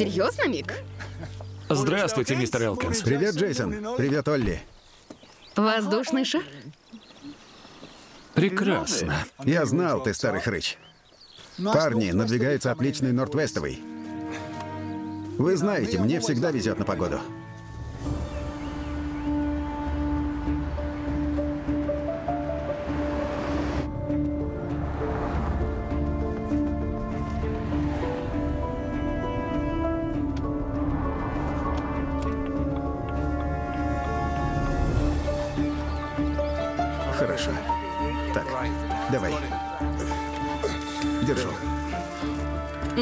Серьезно, Мик? Здравствуйте, мистер Элкинс. Привет, Джейсон. Привет, Олли. Воздушный шар? Прекрасно. Я знал, ты старый хрыч. Парни, надвигается отличный нортвестовый. Вы знаете, мне всегда везет на погоду.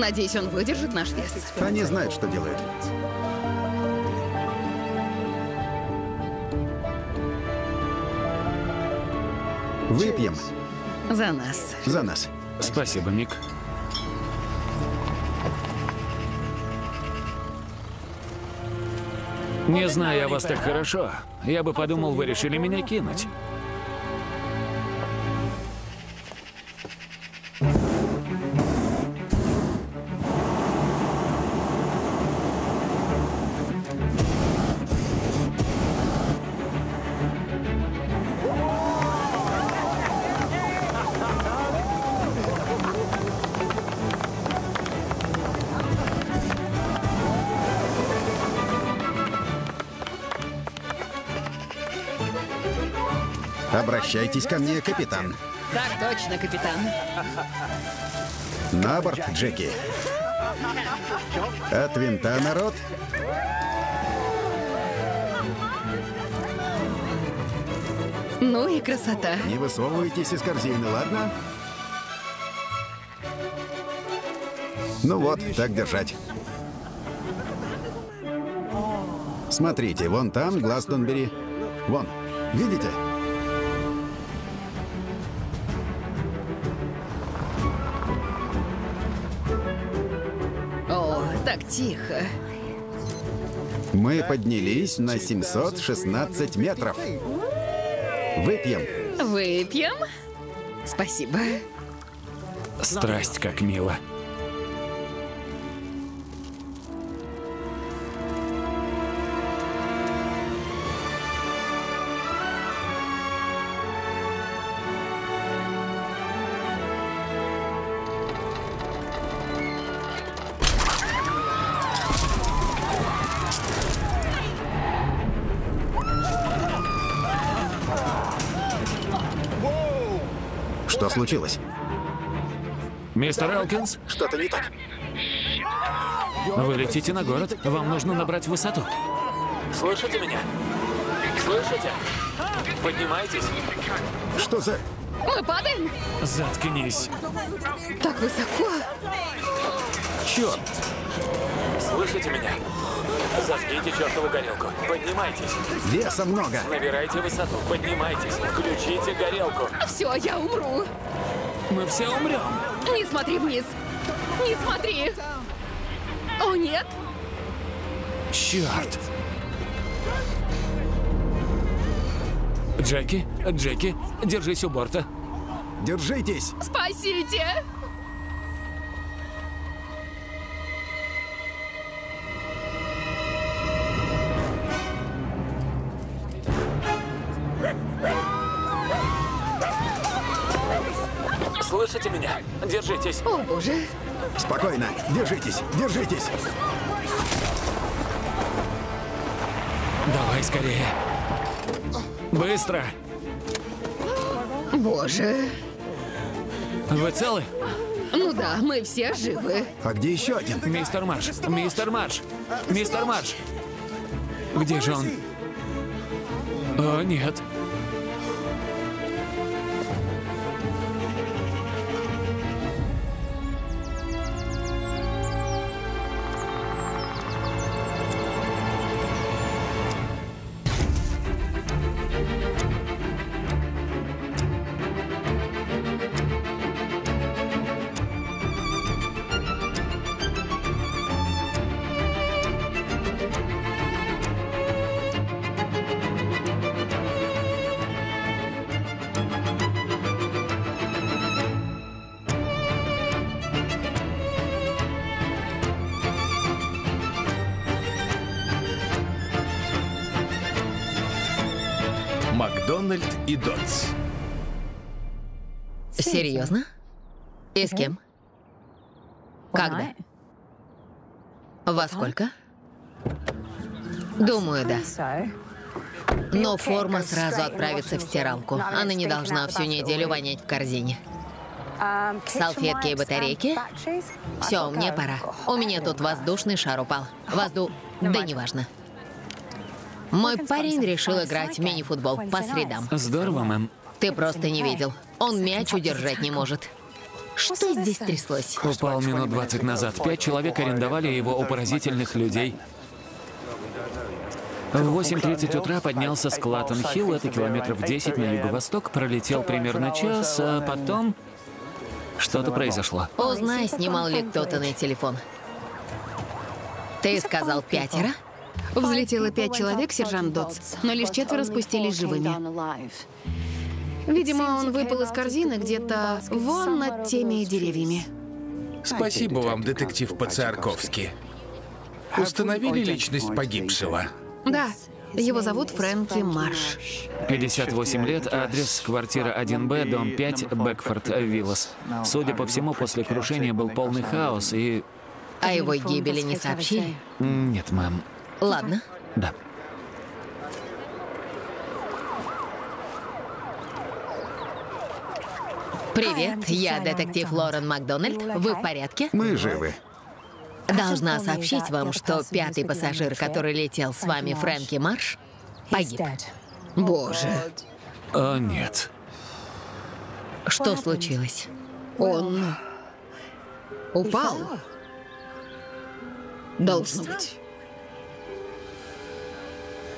Надеюсь, он выдержит наш вес. Они знают, что делают. Выпьем За нас. за нас. Спасибо, Мик. Не зная вас так хорошо, я бы подумал, вы решили меня кинуть. Обращайтесь ко мне, капитан. Так точно, капитан. На борт, Джеки. От винта, народ. Ну и красота. Не высовывайтесь из корзины, ладно? Ну вот, так держать. Смотрите, вон там Гластонбери. Вон, видите? О, так тихо. Мы поднялись на 716 метров. Выпьем. Выпьем? Спасибо. Страсть как мило. Случилось? Мистер Элкинс, Что-то не так. вы летите на город. Вам нужно набрать высоту. Слышите меня? Слышите? Поднимайтесь. Что за... Мы падаем? Заткнись. Так высоко. Черт. Слышите меня? Зажгите чертову горелку. Поднимайтесь. Веса много. Набирайте высоту. Поднимайтесь. Включите горелку. Все, я умру. Мы все умрем. Не смотри вниз. Не смотри. О, нет. Черт. Джеки, Джеки, держись у борта. Держитесь. Спасите. Держитесь. О, боже. Спокойно. Держитесь. Держитесь. Давай скорее. Быстро. Боже. Вы целы? Ну да, мы все живы. А где еще один? Мистер Марш, мистер Марш, мистер Марш. Где же он? О, нет. И Дотс. Серьезно? И с кем? Когда? Во сколько? Думаю, да. Но форма сразу отправится в стиралку. Она не должна всю неделю вонять в корзине. Салфетки и батарейки? Все, мне пора. У меня тут воздушный шар упал. Возду... Да неважно. Мой парень решил играть в мини-футбол по средам. Здорово, мэм. Ты просто не видел. Он мяч удержать не может. Что здесь тряслось? Упал минут 20 назад. Пять человек арендовали его у поразительных людей. В 8.30 утра поднялся с Клаттон-Хилл, это километров 10 на юго-восток, пролетел примерно час, а потом что-то произошло. Узнай, снимал ли кто-то на телефон. Ты сказал пятеро? Взлетело пять человек, сержант Дотс, но лишь четверо спустились живыми. Видимо, он выпал из корзины где-то вон над теми деревьями. Спасибо вам, детектив Поциарковский. Установили личность погибшего? Да, его зовут Фрэнки Марш. 58 лет, адрес квартира 1Б, дом 5, Бэкфорд, Виллас. Судя по всему, после крушения был полный хаос и... О его гибели не сообщили? Нет, мэм. Ладно. Да. Привет, я детектив Лорен Макдональд. Вы в порядке? Мы живы. Должна сообщить вам, что пятый пассажир, который летел с вами, Фрэнки Марш, погиб. Боже, О, нет. что случилось? Он упал. Должно быть.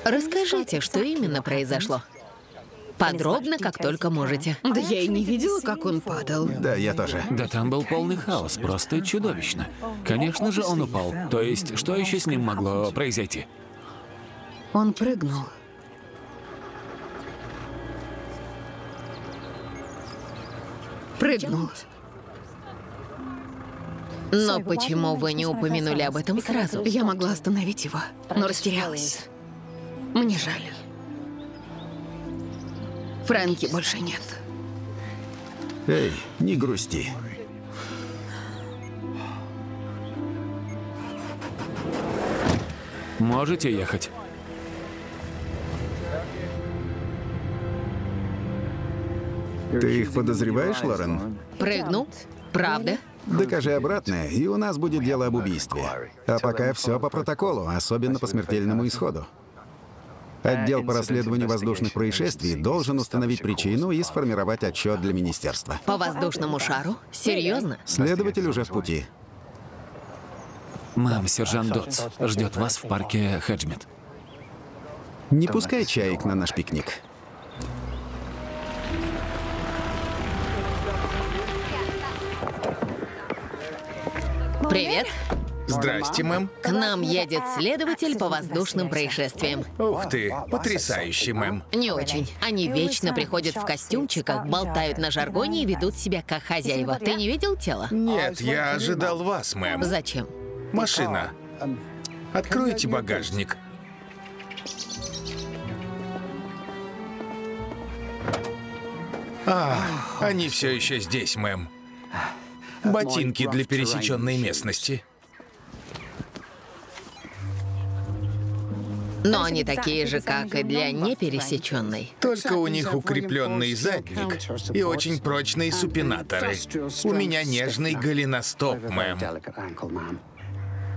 Расскажите, что именно произошло. Подробно, как только можете. Да я и не видела, как он падал. Да, я тоже. Да там был полный хаос, просто чудовищно. Конечно же, он упал. То есть, что еще с ним могло произойти? Он прыгнул. Прыгнул. Но почему вы не упомянули об этом сразу? Я могла остановить его, но растерялась. Мне жаль. Фрэнки больше нет. Эй, не грусти. Можете ехать? Ты их подозреваешь, Лорен? Прыгнул? Правда? Докажи обратное, и у нас будет дело об убийстве. А пока все по протоколу, особенно по смертельному исходу. Отдел по расследованию воздушных происшествий должен установить причину и сформировать отчет для министерства. По воздушному шару? Серьезно? Следователь уже в пути. Мам, сержант Дотс ждет вас в парке Хеджмит. Не пускай чаек на наш пикник. Привет. Здрасте, мэм. К нам едет следователь по воздушным происшествиям. Ух ты, потрясающий, мэм. Не очень. Они вечно приходят в костюмчиках, болтают на жаргоне и ведут себя как хозяева. Ты не видел тело? Нет, я ожидал вас, мэм. Зачем? Машина. Откройте багажник. А, они все еще здесь, мэм. Ботинки для пересеченной местности. Но они такие же, как и для непересеченной. Только у них укрепленный задник и очень прочные супинаторы. У меня нежный голеностоп, мэм.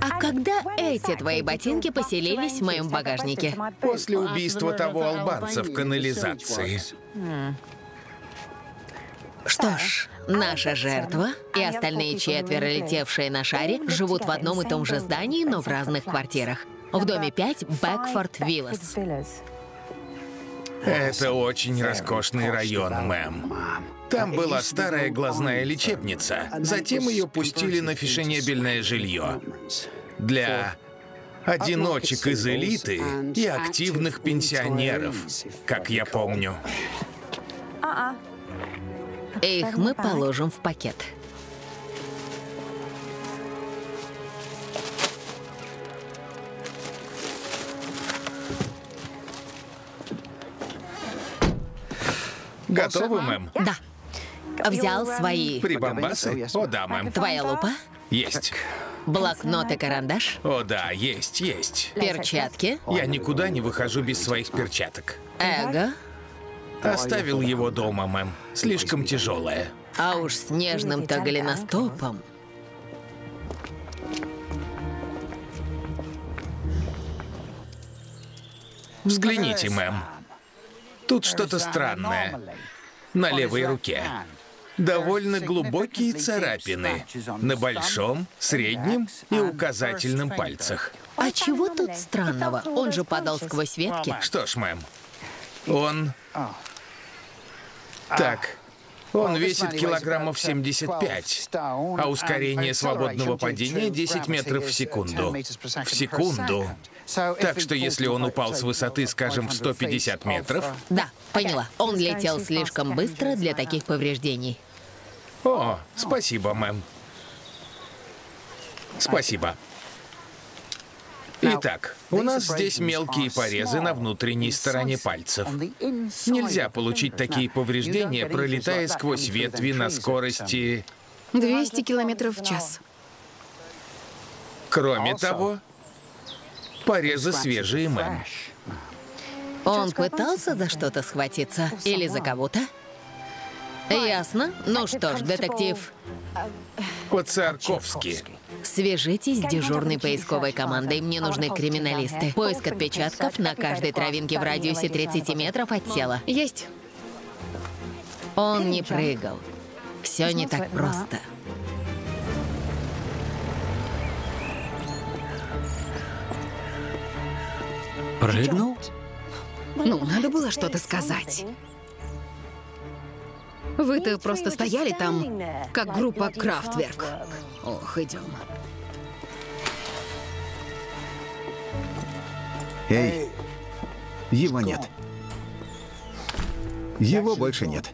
А когда эти твои ботинки поселились в моем багажнике? После убийства того албанца в канализации. Что ж, наша жертва и остальные четверо, летевшие на шаре, живут в одном и том же здании, но в разных квартирах. В доме 5 Бэкфорд Виллас. Это очень роскошный район, мэм. Там была старая глазная лечебница. Затем ее пустили на фешенебельное жилье. Для одиночек из элиты и активных пенсионеров, как я помню. Их мы положим в пакет. Готовы, мэм? Да. Взял свои. Прибамбасы? О, да, мэм. Твоя лупа? Есть. Блокнот и карандаш? О, да, есть, есть. Перчатки? Я никуда не выхожу без своих перчаток. Эго? Оставил его дома, мэм. Слишком тяжелое. А уж с нежным-то голеностопом. Взгляните, мэм. Тут что-то странное. На левой руке. Довольно глубокие царапины. На большом, среднем и указательном пальцах. А чего тут странного? Он же падал сквозь ветки. Что ж, мэм, он... Так, он весит килограммов 75, а ускорение свободного падения 10 метров в секунду. В секунду. Так что если он упал с высоты, скажем, в 150 метров... Да, поняла. Он летел слишком быстро для таких повреждений. О, спасибо, мэм. Спасибо. Итак, у нас здесь мелкие порезы на внутренней стороне пальцев. Нельзя получить такие повреждения, пролетая сквозь ветви на скорости... 200 километров в час. Кроме того, порезы свежие, мэм. Он пытался за что-то схватиться? Или за кого-то? Ясно. Ну что ж, детектив, По-царковски. свяжитесь с дежурной поисковой командой. Мне нужны криминалисты. Поиск отпечатков на каждой травинке в радиусе 30 метров от тела. Есть. Он не прыгал. Все не так просто. Прыгнул? Ну, надо было что-то сказать. Вы-то просто стояли там, как группа Крафтверк. Ох, идем. Эй, его нет. Его больше нет.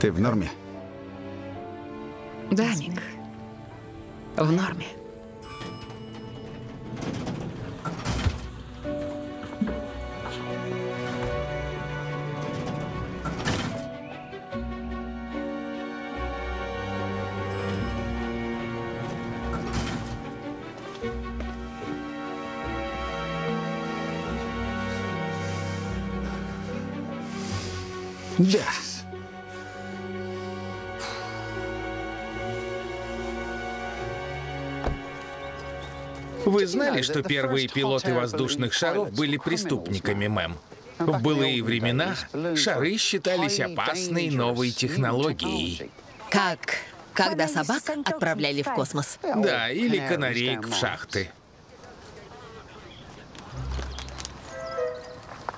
Ты в норме? Да, Ник. В норме. Да. Вы знали, что первые пилоты воздушных шаров были преступниками, мэм? В былые времена шары считались опасной новой технологией. Как? Когда собак отправляли в космос? Да, или канареек в шахты.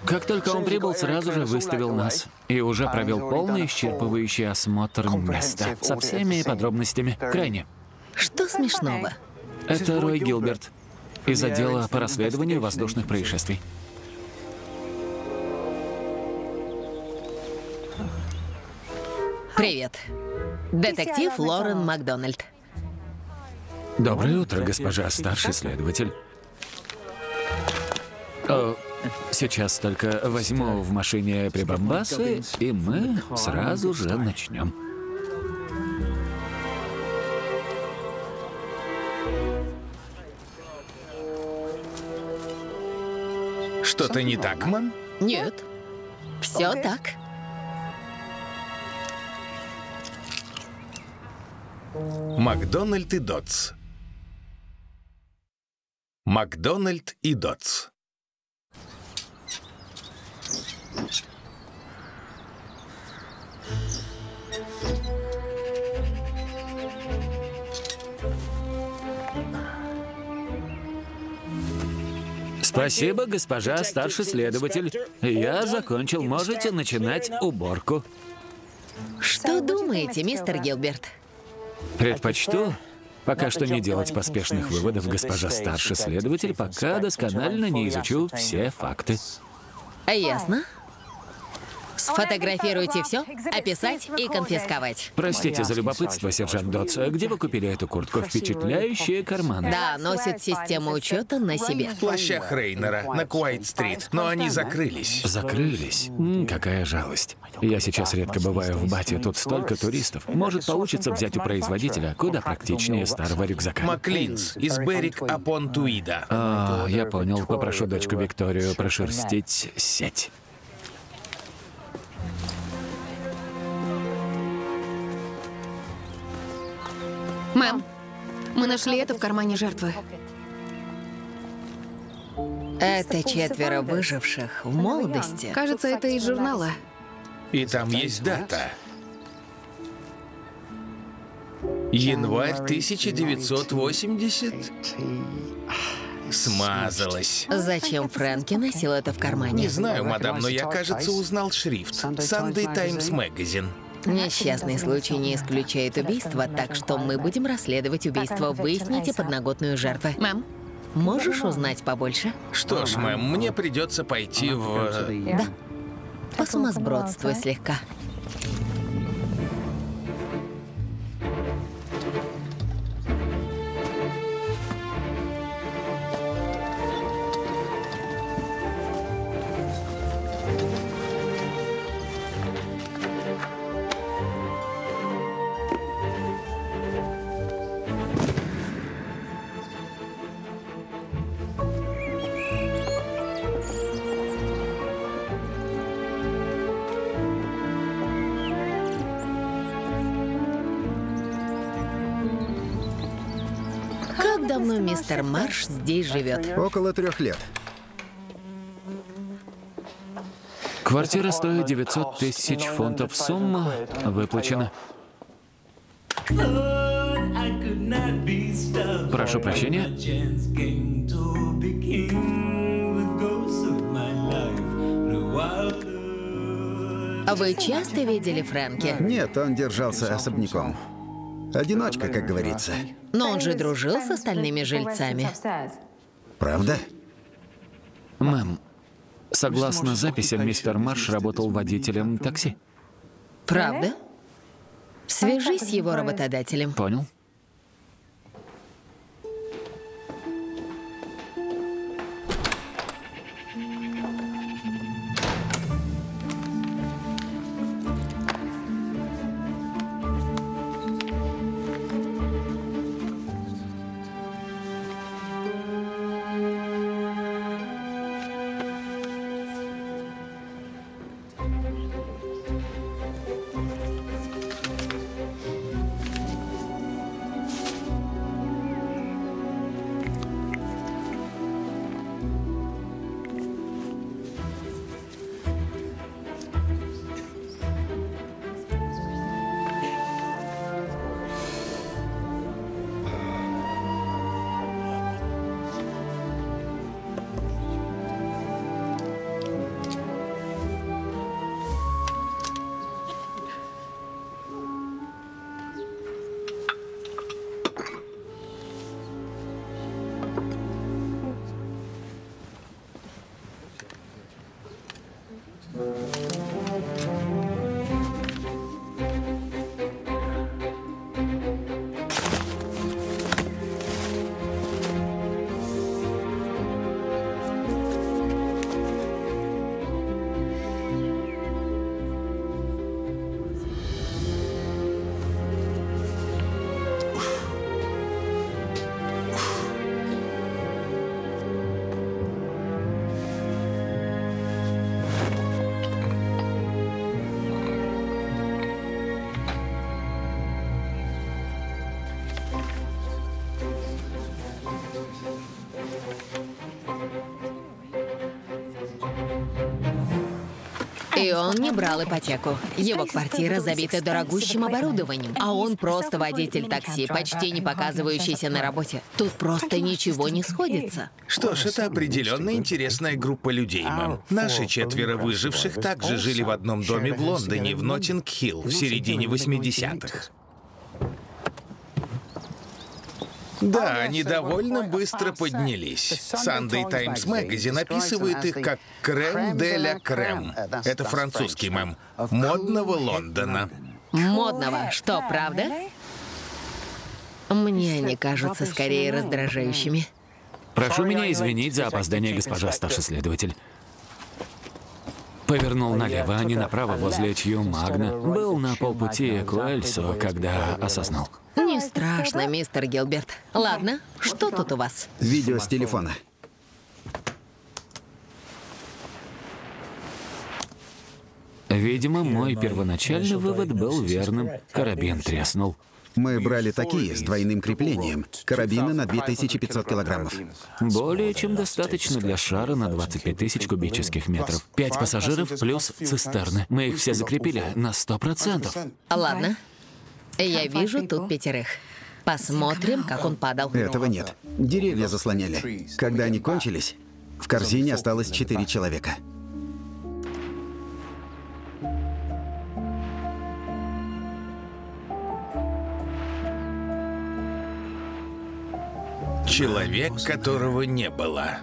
Как только он прибыл, сразу же выставил нас. И уже провел полный исчерпывающий осмотр места. Со всеми подробностями. Крайне. Что смешного? Это Рой Гилберт. Из отдела по расследованию воздушных происшествий. Привет. Детектив Лорен Макдональд. Доброе утро, госпожа старший следователь. О, сейчас только возьму в машине прибамбасы, и мы сразу же начнем. Что-то не так, мэм? Нет. Все так. Макдональд и Дотс. Макдональд и Дотс. Спасибо, госпожа старший следователь. Я закончил. Можете начинать уборку. Что думаете, мистер Гилберт? Предпочту пока что не делать поспешных выводов, госпожа старший следователь, пока досконально не изучу все факты. Ясно. Сфотографируйте все, описать и конфисковать. Простите за любопытство, сержант Дотс. Где вы купили эту куртку? Впечатляющие карманы. Да, носит систему учета на себе. В плащах Рейнера на Куайт-стрит, но они закрылись. Закрылись? М, какая жалость. Я сейчас редко бываю в Бате, тут столько туристов. Может, получится взять у производителя куда практичнее старого рюкзака. Маклинс из Берик Апон Туида. А, я понял. Попрошу дочку Викторию прошерстить сеть. Мэм, мы нашли это в кармане жертвы. Это четверо выживших в молодости. Кажется, это из журнала. И там есть дата. Январь 1980. Смазалась. Зачем Фрэнки носил это в Не кармане? знаю, мадам, но я, кажется, узнал шрифт. Sunday Times Magazine. Несчастный случай не исключает убийства, так что мы будем расследовать убийство. Выясните подноготную жертвы. Мэм, Можешь узнать побольше? Что ж, мэм, мне придется пойти в... Да. Посумасбродствуй слегка. Марш здесь живет? Около трех лет. Квартира стоит 900 тысяч фунтов. Сумма выплачена. Прошу прощения. А Вы часто видели Фрэнки? Нет, он держался особняком. Одиночка, как говорится. Но он же дружил с остальными жильцами. Правда? Мэм, согласно записям, мистер Марш работал водителем такси. Правда? Свяжись с его работодателем. Понял? Он не брал ипотеку. Его квартира забита дорогущим оборудованием, а он просто водитель такси, почти не показывающийся на работе. Тут просто ничего не сходится. Что ж, это определенно интересная группа людей, мэм. Наши четверо выживших также жили в одном доме в Лондоне, в Ноттинг-Хилл, в середине 80-х. Да, они довольно быстро поднялись. Sunday Times Magazine описывает их как «крем де ля крем». Это французский мем. Модного Лондона. Модного. Что, правда? Мне они кажутся скорее раздражающими. Прошу меня извинить за опоздание, госпожа старший следователь. Повернул налево, а не направо возле Чью Магна. Был на полпути к Уэльсу, когда осознал. Не страшно, мистер Гилберт. Ладно, что тут у вас? Видео с телефона. Видимо, мой первоначальный вывод был верным. Карабин треснул. Мы брали такие, с двойным креплением. Карабины на 2500 килограммов. Более чем достаточно для шара на 25 тысяч кубических метров. Пять пассажиров плюс цистерны. Мы их все закрепили на сто процентов. Ладно. Я вижу тут пятерых. Посмотрим, как он падал. Этого нет. Деревья заслоняли. Когда они кончились, в корзине осталось четыре человека. Человек, которого не было.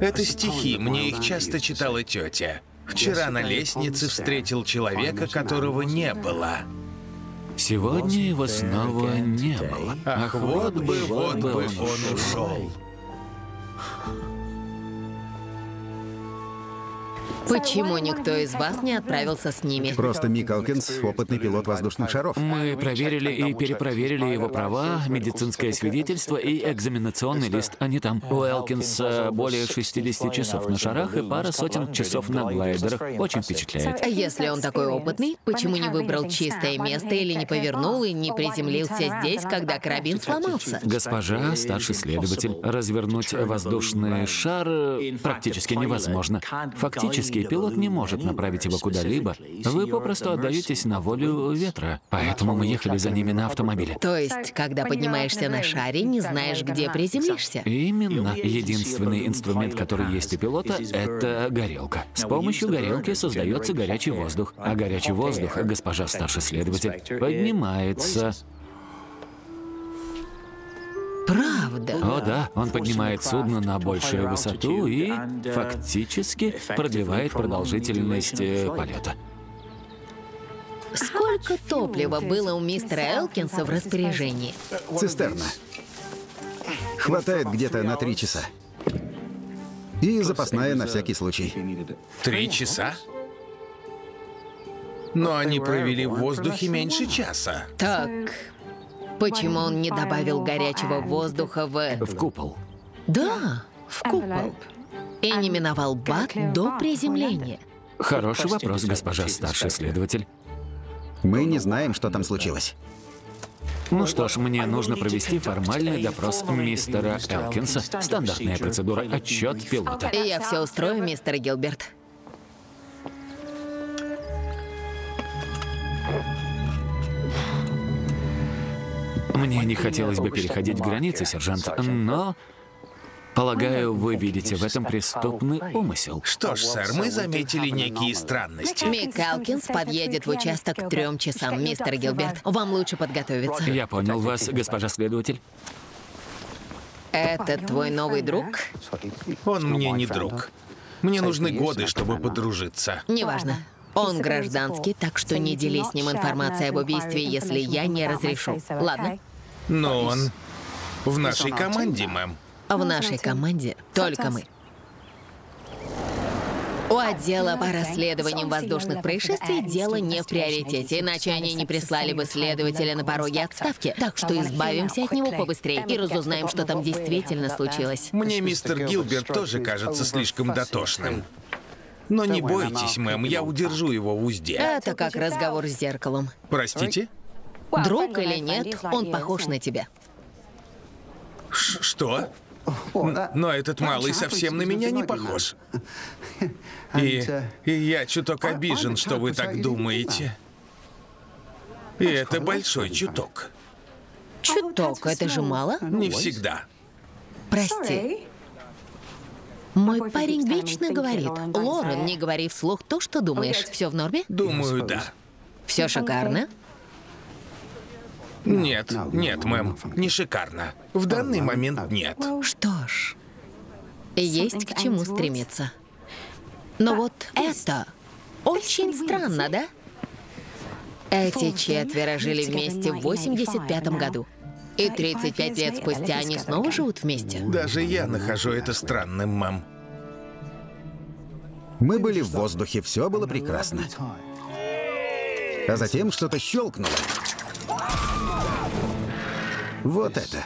Это стихи, мне их часто читала тетя. Вчера на лестнице встретил человека, которого не было. Сегодня его снова не было. Ах, вот бы, вот бы он ушел. Почему никто из вас не отправился с ними? Просто Мик Алкинс — опытный пилот воздушных шаров. Мы проверили и перепроверили его права, медицинское свидетельство и экзаменационный лист. Они там. У Элкинса более 60 часов на шарах и пара сотен часов на глайдерах. Очень впечатляет. А Если он такой опытный, почему не выбрал чистое место или не повернул и не приземлился здесь, когда карабин сломался? Госпожа, старший следователь, развернуть воздушный шар практически невозможно. Фактически, пилот не может направить его куда-либо. Вы попросту отдаетесь на волю ветра. Поэтому мы ехали за ними на автомобиле. То есть, когда поднимаешься на шаре, не знаешь, где приземлишься. Именно. Единственный инструмент, который есть у пилота, это горелка. С помощью горелки создается горячий воздух. А горячий воздух, госпожа старший следователь, поднимается. Правда? О да, он поднимает судно на большую высоту и фактически продлевает продолжительность э, полета. Сколько топлива было у мистера Элкинса в распоряжении? Цистерна. Хватает где-то на три часа. И запасная на всякий случай. Три часа? Но они провели в воздухе меньше часа. Так, почему он не добавил горячего воздуха в... В купол. Да, в купол. И не миновал бак до приземления. Хороший вопрос, госпожа старший следователь. Мы не знаем, что там случилось. Ну что ж, мне нужно провести формальный допрос мистера Элкинса. Стандартная процедура, отчет пилота. Я все устрою, мистер Гилберт. Мне не хотелось бы переходить границы, сержант, но... Полагаю, вы видите в этом преступный умысел. Что ж, сэр, мы заметили некие странности. Мик Элкинс подъедет в участок к трем часам, мистер Гилберт. Вам лучше подготовиться. Я понял вас, госпожа следователь. Это твой новый друг? Он мне не друг. Мне нужны годы, чтобы подружиться. Неважно. Он гражданский, так что не делись с ним информацией об убийстве, если я не разрешу. Ладно? Но он в нашей команде, мэм. В нашей команде только мы. У отдела по расследованиям воздушных происшествий дело не в приоритете, иначе они не прислали бы следователя на пороге отставки. Так что избавимся от него побыстрее и разузнаем, что там действительно случилось. Мне мистер Гилберт тоже кажется слишком дотошным. Но не бойтесь, мэм, я удержу его в узде. Это как разговор с зеркалом. Простите? Друг или нет, он похож на тебя. Ш- Что? Но этот малый совсем на меня не похож. И, и я чуток обижен, что вы так думаете. И это большой чуток. Чуток, это же мало? Не всегда. Прости. Мой парень вечно говорит, Лорен, не говори вслух то, что думаешь. Все в норме? Думаю, да. Все шикарно? Нет, нет, мэм, не шикарно. В данный момент нет. Что ж, есть к чему стремиться. Но вот это очень странно, да? Эти четверо жили вместе в 85 году. И 35 лет спустя они снова живут вместе. Даже я нахожу это странным, мэм. Мы были в воздухе, все было прекрасно. А затем что-то щелкнуло. Вот это.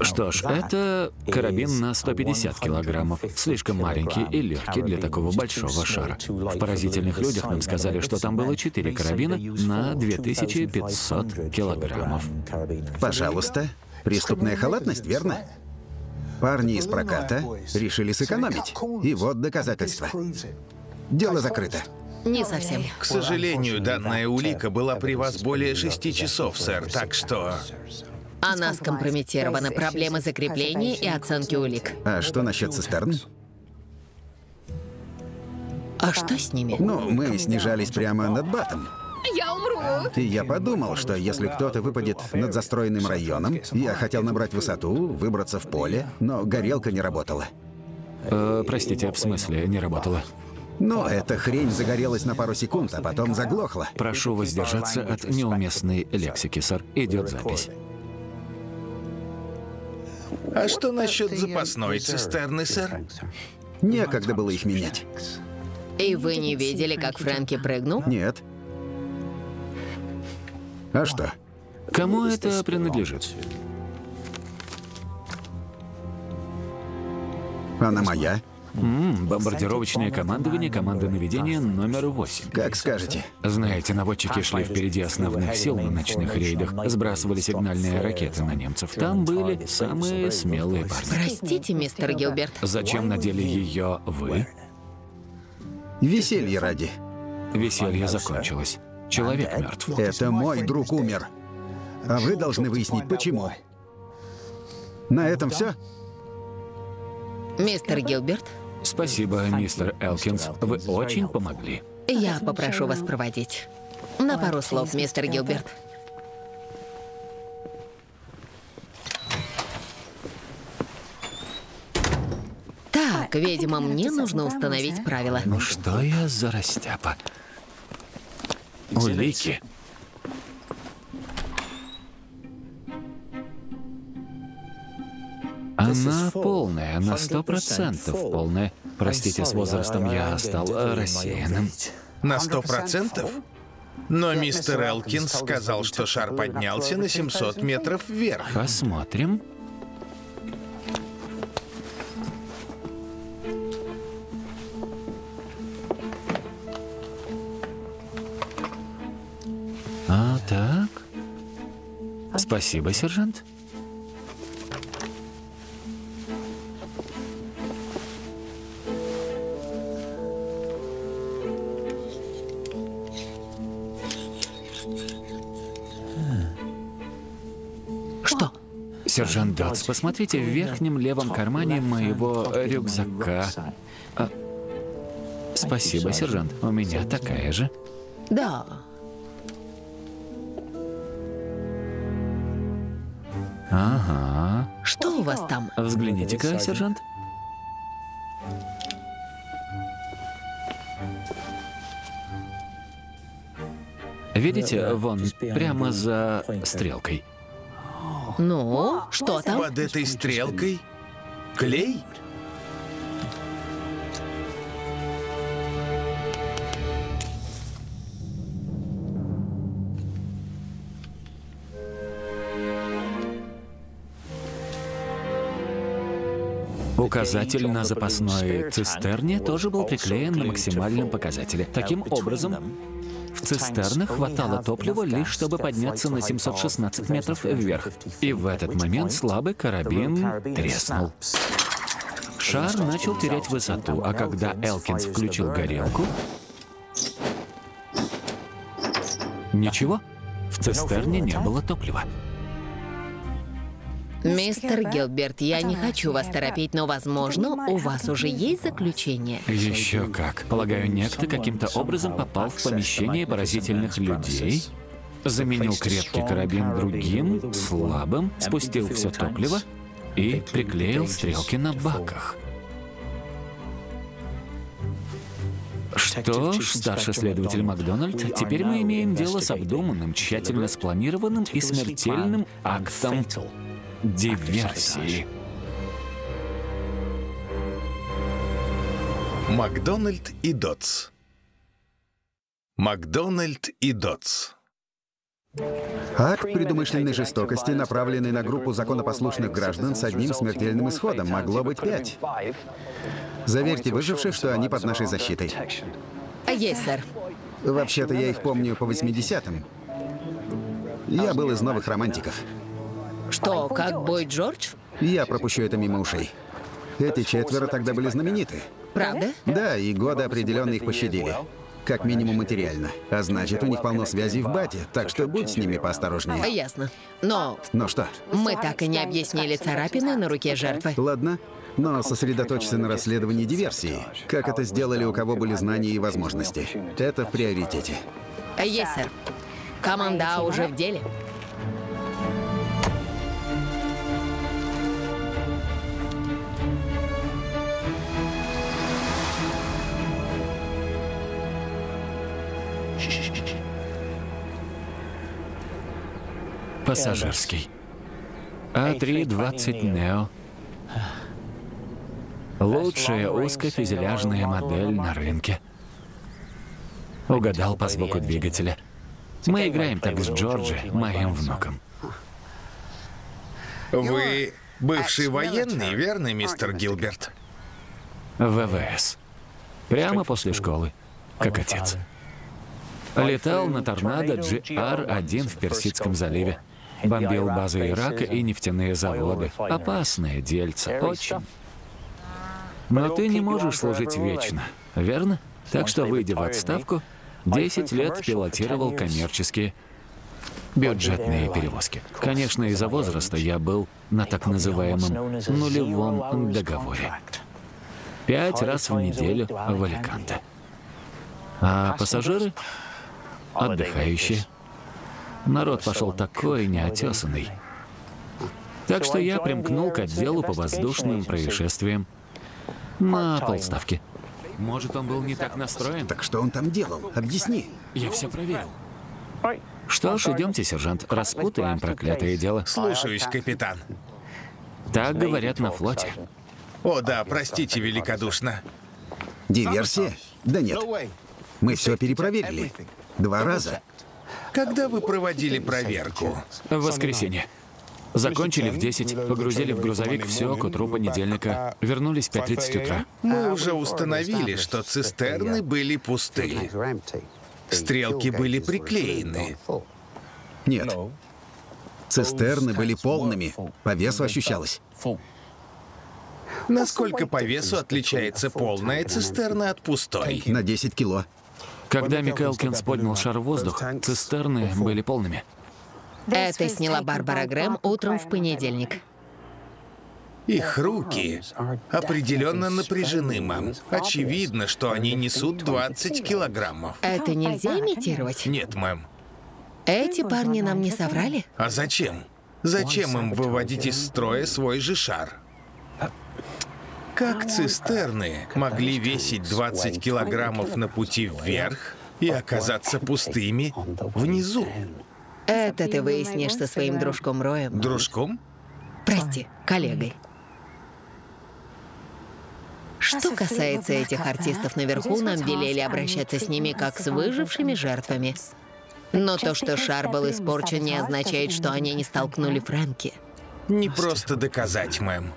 Что ж, это карабин на 150 килограммов. Слишком маленький и легкий для такого большого шара. В «Поразительных людях» нам сказали, что там было 4 карабина на 2500 килограммов. Пожалуйста. Преступная халатность, верно? Парни из проката решили сэкономить. И вот доказательства. Дело закрыто. Не совсем. К сожалению, данная улика была при вас более шести часов, сэр, так что... Она скомпрометирована. Проблемы закрепления и оценки улик. А что насчет цистерн? А что с ними? Ну, мы снижались прямо над батом. Я умру! И я подумал, что если кто-то выпадет над застроенным районом, я хотел набрать высоту, выбраться в поле, но горелка не работала. Э, простите, в смысле, не работало. Но эта хрень загорелась на пару секунд, а потом заглохла. Прошу воздержаться от неуместной лексики, сэр. Идет запись. А что насчет запасной цистерны, сэр? Некогда было их менять. И вы не видели, как Фрэнки прыгнул? Нет. А что? Кому это принадлежит? Она моя? М, бомбардировочное командование команды наведения номер 8. Как скажете. Знаете, наводчики шли впереди основных сил на ночных рейдах, сбрасывали сигнальные ракеты на немцев. Там были самые смелые парни. Простите, мистер Гилберт. Зачем надели ее вы? Веселье ради. Веселье закончилось. Человек мертв. Это мой друг умер. А вы должны выяснить, почему. На этом все? Мистер Гилберт, Спасибо, мистер Элкинс. Вы очень помогли. я попрошу вас проводить. На пару слов, мистер Гилберт. Так, видимо, мне нужно установить правила. Ну что я за растяпа? Улики. Она полная, на сто процентов полная. Простите, с возрастом я стал рассеянным. На сто процентов? Но мистер Элкинс сказал, что шар поднялся на 700 метров вверх. Посмотрим. А так. Спасибо, сержант. Сержант Дотс, посмотрите в верхнем левом кармане моего рюкзака. А, Спасибо, сержант. У меня такая же. Да. Ага. Что у вас там? Взгляните-ка, сержант. Видите, вон, прямо за стрелкой. Ну, что там? Под этой стрелкой клей? Указатель на запасной цистерне тоже был приклеен на максимальном показателе. Таким образом, в цистернах хватало топлива лишь чтобы подняться на 716 метров вверх. И в этот момент слабый карабин треснул. Шар начал терять высоту, а когда Элкинс включил горелку... Ничего, в цистерне не было топлива. Мистер Гилберт, я не хочу вас торопить, но, возможно, у вас уже есть заключение. Еще как. Полагаю, некто каким-то образом попал в помещение поразительных людей заменил крепкий карабин другим, слабым, спустил все топливо и приклеил стрелки на баках. Что ж, старший следователь Макдональд, теперь мы имеем дело с обдуманным, тщательно спланированным и смертельным актом диверсии. Макдональд и Дотс. Макдональд и Дотс. Акт предумышленной жестокости, направленный на группу законопослушных граждан с одним смертельным исходом, могло быть пять. Заверьте выживших, что они под нашей защитой. Есть, сэр. Вообще-то я их помню по 80-м. Я был из новых романтиков. Что, как Бой Джордж? Я пропущу это мимо ушей. Эти четверо тогда были знамениты. Правда? Да, и годы определенно их пощадили. Как минимум материально. А значит, у них полно связей в бате, так что будь с ними поосторожнее. Ясно. Но Ну что, мы так и не объяснили царапины на руке жертвы. ладно? Но сосредоточься на расследовании диверсии. Как это сделали, у кого были знания и возможности. Это в приоритете. Есть, сэр. Команда уже в деле. Пассажирский. А320 Neo. Лучшая узкофюзеляжная модель на рынке. Угадал по звуку двигателя. Мы играем так с Джорджи, моим внуком. Вы бывший военный, верно, мистер Гилберт? ВВС. Прямо после школы, как отец. Летал на торнадо GR-1 в Персидском заливе. Бомбил базы Ирака и нефтяные заводы. Опасное дельце, очень. Но ты не можешь служить вечно, верно? Так что, выйдя в отставку, 10 лет пилотировал коммерческие бюджетные перевозки. Конечно, из-за возраста я был на так называемом нулевом договоре. Пять раз в неделю в Аликанте. А пассажиры — отдыхающие. Народ пошел такой неотесанный. Так что я примкнул к отделу по воздушным происшествиям на полставки. Может, он был не так настроен? Так что он там делал? Объясни. Я все проверил. Что ж, идемте, сержант, распутаем проклятое дело. Слушаюсь, капитан. Так говорят на флоте. О, да, простите великодушно. Диверсия? Да нет. Мы все перепроверили. Два раза. Когда вы проводили проверку? В воскресенье. Закончили в 10, погрузили в грузовик все к утру понедельника. Вернулись в 5.30 утра. Мы уже установили, что цистерны были пусты. Стрелки были приклеены. Нет. Цистерны были полными. По весу ощущалось. Насколько по весу отличается полная цистерна от пустой? На 10 кило. Когда Микелкинс поднял шар в воздух, цистерны были полными. Это сняла Барбара Грэм утром в понедельник. Их руки определенно напряжены, мэм. Очевидно, что они несут 20 килограммов. Это нельзя имитировать? Нет, мэм. Эти парни нам не соврали? А зачем? Зачем им выводить из строя свой же шар? Как цистерны могли весить 20 килограммов на пути вверх и оказаться пустыми внизу? Это ты выяснишь со своим дружком Роем. Дружком? Прости, коллегой. Что касается этих артистов наверху, нам велели обращаться с ними как с выжившими жертвами. Но то, что шар был испорчен, не означает, что они не столкнули Фрэнки. Не просто доказать, мэм.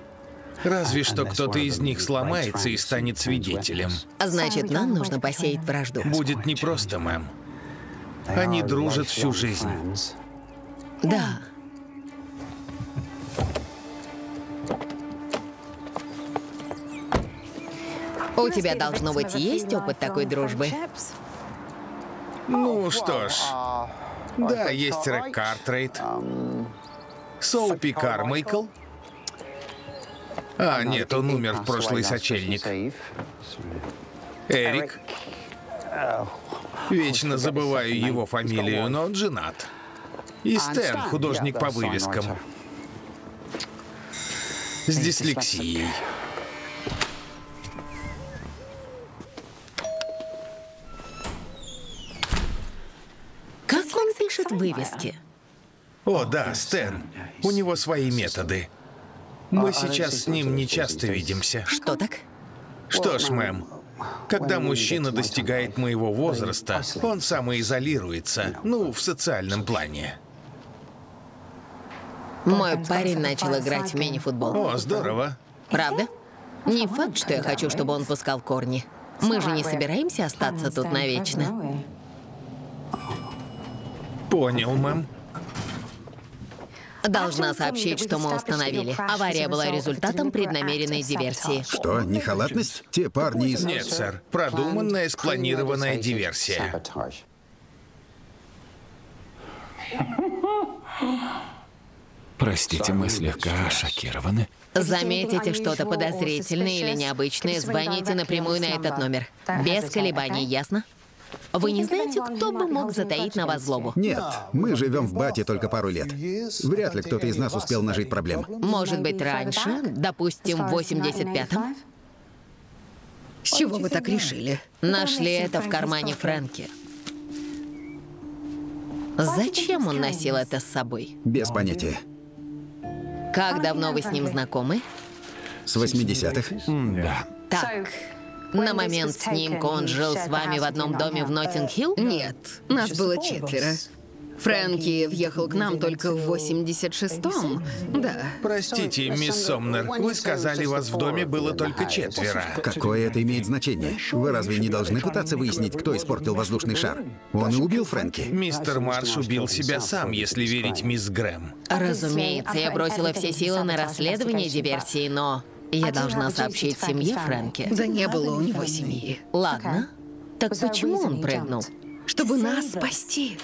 Разве что кто-то из них сломается и станет свидетелем. А значит, нам нужно посеять вражду. Будет непросто, мэм. Они дружат всю жизнь. Да. У тебя должно быть есть опыт такой дружбы. Ну что ж, да, есть Рэк Картрейд, Соупи Кармайкл. А, нет, он умер в прошлый сочельник. Эрик. Вечно забываю его фамилию, но он женат. И Стэн, художник по вывескам. С дислексией. Как он пишет вывески? О, да, Стэн. У него свои методы. Мы сейчас с ним не часто видимся. Что так? Что ж, мэм, когда мужчина достигает моего возраста, он самоизолируется, ну, в социальном плане. Мой парень начал играть в мини-футбол. О, здорово. Правда? Не факт, что я хочу, чтобы он пускал корни. Мы же не собираемся остаться тут навечно. Понял, мэм. Должна сообщить, что мы установили. Авария была результатом преднамеренной диверсии. Что, не халатность? Те парни из... Нет, сэр. Продуманная, спланированная диверсия. Простите, мы слегка шокированы. Заметите что-то подозрительное или необычное, звоните напрямую на этот номер. Без колебаний, ясно? Вы не знаете, кто бы мог затаить на вас злобу? Нет, мы живем в Бате только пару лет. Вряд ли кто-то из нас успел нажить проблем. Может быть, раньше, допустим, в 85-м? С чего вы так решили? Нашли это в кармане Фрэнки. Зачем он носил это с собой? Без понятия. Как давно вы с ним знакомы? С 80-х? Да. Так, на момент снимка он жил с вами в одном доме в Ноттинг-Хилл? Нет, нас было четверо. Фрэнки въехал к нам только в 86-м. Да. Простите, мисс Сомнер, вы сказали, вас в доме было только четверо. Какое это имеет значение? Вы разве не должны пытаться выяснить, кто испортил воздушный шар? Он и убил Фрэнки. Мистер Марш убил себя сам, если верить мисс Грэм. Разумеется, я бросила все силы на расследование диверсии, но я должна сообщить семье Фрэнки. Да не было у него семьи. Ладно. Так почему он прыгнул? Чтобы нас спасти.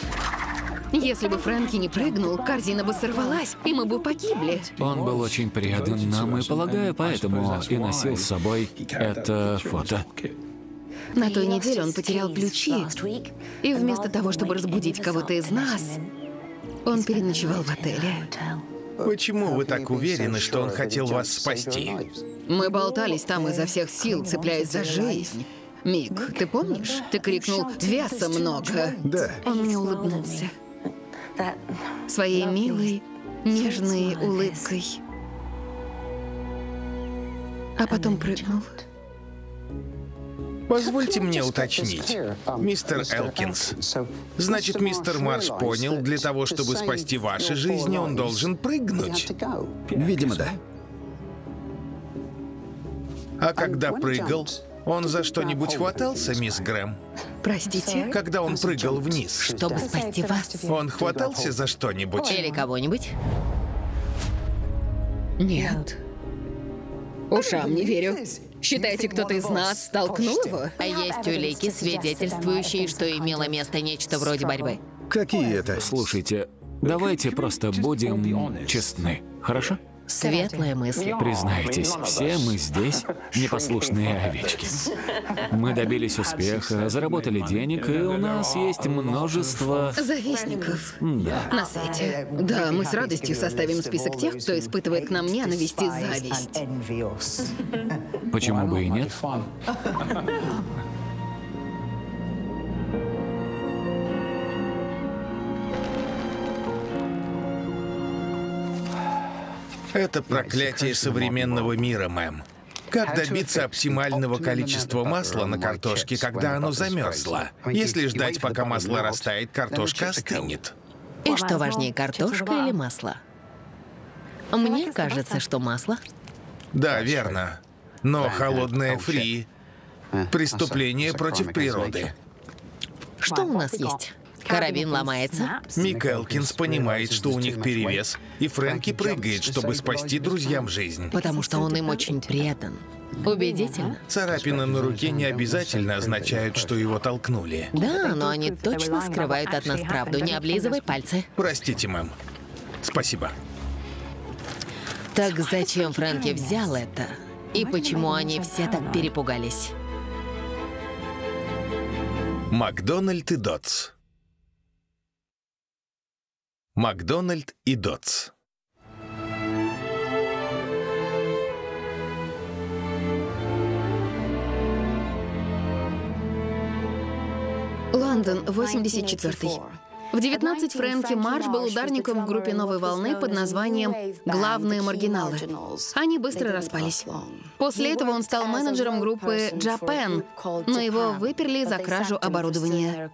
Если бы Фрэнки не прыгнул, корзина бы сорвалась, и мы бы погибли. Он был очень предан нам, и полагаю, поэтому и носил с собой это фото. На той неделе он потерял ключи, и вместо того, чтобы разбудить кого-то из нас, он переночевал в отеле. Почему вы так уверены, что он хотел вас спасти? Мы болтались там изо всех сил, цепляясь за жизнь. Мик, ты помнишь? Ты крикнул «Веса много!» Да. Он мне улыбнулся. Своей милой, нежной улыбкой. А потом прыгнул. Позвольте мне уточнить. Мистер Элкинс, значит, мистер Марш понял, для того, чтобы спасти ваши жизни, он должен прыгнуть. Видимо, да. А когда прыгал, он за что-нибудь хватался, мисс Грэм? Простите? Когда он прыгал вниз, Чтобы спасти вас. он хватался за что-нибудь? Или кого-нибудь? Нет. Ушам не верю. Считаете, кто-то из нас столкнул его? А есть улики, свидетельствующие, что имело место нечто вроде борьбы. Какие это? Слушайте, давайте просто будем честны, хорошо? Светлая мысль. Признайтесь, все мы здесь непослушные овечки. Мы добились успеха, заработали денег, и у нас есть множество... Завистников Да. на сайте. Да, мы с радостью составим список тех, кто испытывает к нам ненависть и зависть. Почему бы и нет? Это проклятие современного мира, мэм. Как добиться оптимального количества масла на картошке, когда оно замерзло? Если ждать, пока масло растает, картошка остынет. И что важнее, картошка или масло? Мне кажется, что масло. Да, верно. Но холодное фри — преступление против природы. Что у нас есть? Карабин ломается. Мик Элкинс понимает, что у них перевес, и Фрэнки прыгает, чтобы спасти друзьям жизнь. Потому что он им очень предан. Убедительно. Царапины на руке не обязательно означают, что его толкнули. Да, но они точно скрывают от нас правду. Не облизывай пальцы. Простите, мэм. Спасибо. Так зачем Фрэнки взял это? И почему они все так перепугались? Макдональд и Дотс. Макдональд и Дотс. Лондон, 84-й. В 19 Фрэнки Марш был ударником в группе «Новой волны» под названием «Главные маргиналы». Они быстро распались. После этого он стал менеджером группы «Japan», но его выперли за кражу оборудования.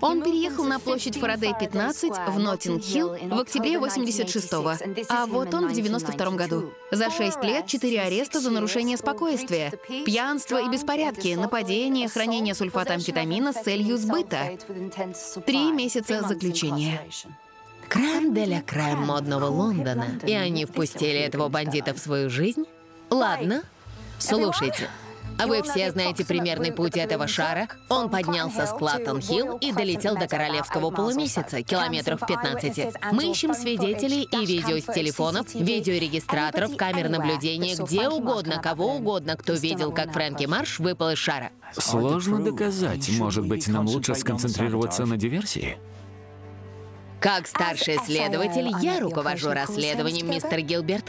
Он переехал на площадь Фарадей 15 в Ноттинг-Хилл в октябре 86-го, а вот он в 92 году. За 6 лет 4 ареста за нарушение спокойствия, пьянство и беспорядки, нападение, хранение сульфата амфетамина с целью сбыта. Три месяца заключения. Crème de la crème модного Лондона. И они впустили этого бандита в свою жизнь? Ладно. Слушайте. А вы все знаете примерный путь этого шара? Он поднялся с Клаттон-Хилл и долетел до Королевского полумесяца, километров 15. Мы ищем свидетелей и видео с телефонов, видеорегистраторов, камер наблюдения, где угодно, кого угодно, кто видел, как Фрэнки Марш выпал из шара. Сложно доказать. Может быть, нам лучше сконцентрироваться на диверсии? Как старший следователь, я руковожу расследованием, мистер Гилберт.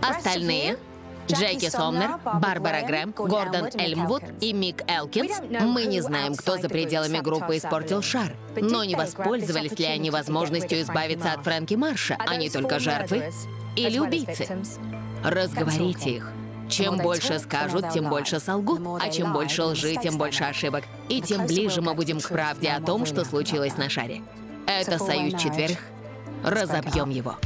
Остальные Джеки Сомнер, Барбара Грэм, Гордон Эльмвуд и Мик Элкинс. Мы не знаем, кто за пределами группы испортил шар. Но не воспользовались ли они возможностью избавиться от Фрэнки Марша? Они только жертвы или убийцы? Разговорите их. Чем больше скажут, тем больше солгут, а чем больше лжи, тем больше ошибок. И тем ближе мы будем к правде о том, что случилось на шаре. Это союз четверых. Разобьем его.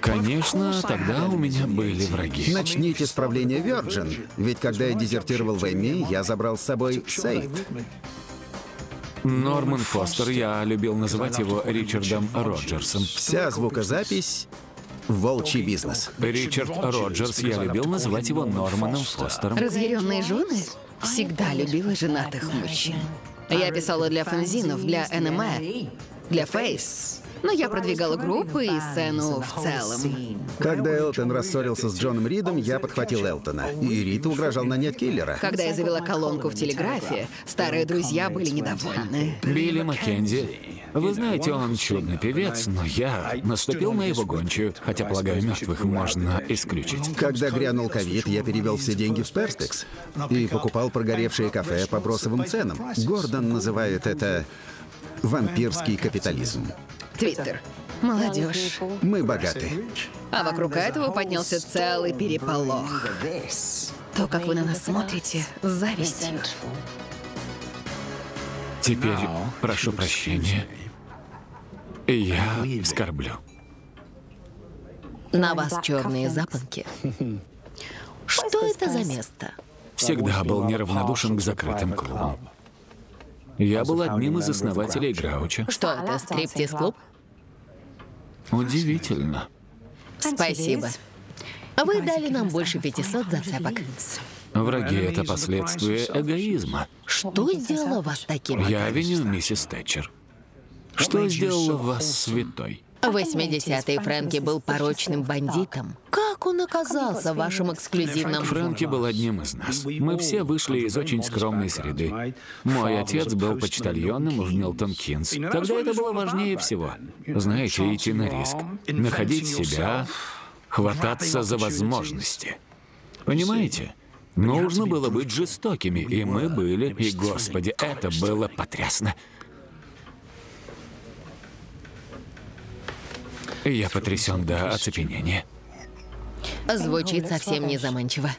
Конечно, тогда у меня были враги. Начните с правления Virgin, ведь когда я дезертировал в Эми, я забрал с собой сейф. Норман Фостер, я любил называть его Ричардом Роджерсом. Вся звукозапись — волчий бизнес. Ричард Роджерс, я любил называть его Норманом Фостером. Разъяренные жены всегда любила женатых мужчин. Я писала для фанзинов, для НМА, для Фейс. Но я продвигала группы и сцену в целом. Когда Элтон рассорился с Джоном Ридом, я подхватил Элтона. И Рид угрожал нанять киллера. Когда я завела колонку в телеграфе, старые друзья были недовольны. Билли Маккензи. Вы знаете, он чудный певец, но я наступил на его гончую, хотя, полагаю, мертвых можно исключить. Когда грянул ковид, я перевел все деньги в Перспекс и покупал прогоревшие кафе по бросовым ценам. Гордон называет это вампирский капитализм. Твиттер. Молодежь. Мы богаты. А вокруг этого поднялся целый переполох. То, как вы на нас смотрите, с завистью. Теперь прошу прощения. Я скорблю. На вас черные запонки. Что это за место? Всегда был неравнодушен к закрытым клубам. Я был одним из основателей Грауча. Что это, стриптиз-клуб? Удивительно. Спасибо. Вы дали нам больше 500 зацепок. Враги — это последствия эгоизма. Что сделало вас таким? Я виню миссис Тэтчер. Что сделало вас святой? В 80-е Фрэнки был порочным бандитом. Как он оказался в вашем эксклюзивном... Фрэнки был одним из нас. Мы все вышли из очень скромной среды. Мой отец был почтальоном в Милтон Кинс. Тогда это было важнее всего. Знаете, идти на риск. Находить себя, хвататься за возможности. Понимаете? Нужно было быть жестокими, и мы были, и, господи, это было потрясно. Я потрясен до оцепенения. Звучит совсем не заманчиво.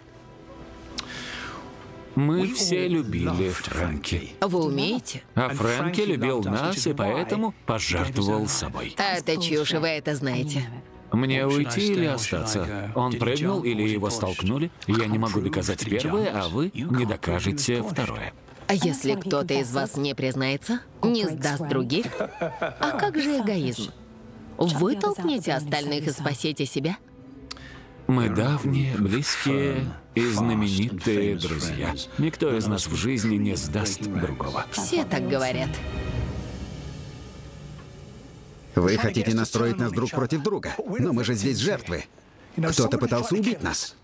Мы все любили Фрэнки. Вы умеете? А Фрэнки любил нас и поэтому пожертвовал собой. Это чушь, и вы это знаете. Мне уйти или остаться? Он прыгнул или его столкнули? Я не могу доказать первое, а вы не докажете второе. А если кто-то из вас не признается, не сдаст других? А как же эгоизм? Вы толкнете остальных и спасете себя? Мы давние, близкие и знаменитые друзья. Никто из нас в жизни не сдаст другого. Все так говорят. Вы хотите настроить нас друг против друга, но мы же здесь жертвы. Кто-то пытался убить нас.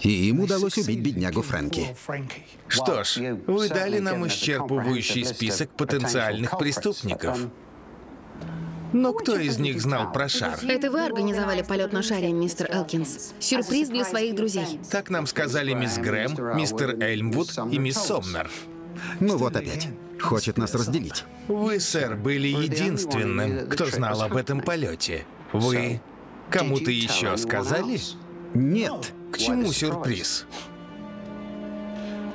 И им удалось убить беднягу Фрэнки. Что ж, вы дали нам исчерпывающий список потенциальных преступников. Но кто из них знал про шар? Это вы организовали полет на шаре, мистер Элкинс. Сюрприз для своих друзей. Так нам сказали мисс Грэм, мистер Эльмвуд и мисс Сомнер. Ну вот опять. Хочет нас разделить. Вы, сэр, были единственным, кто знал об этом полете. Вы кому-то еще сказали? Нет. К чему сюрприз?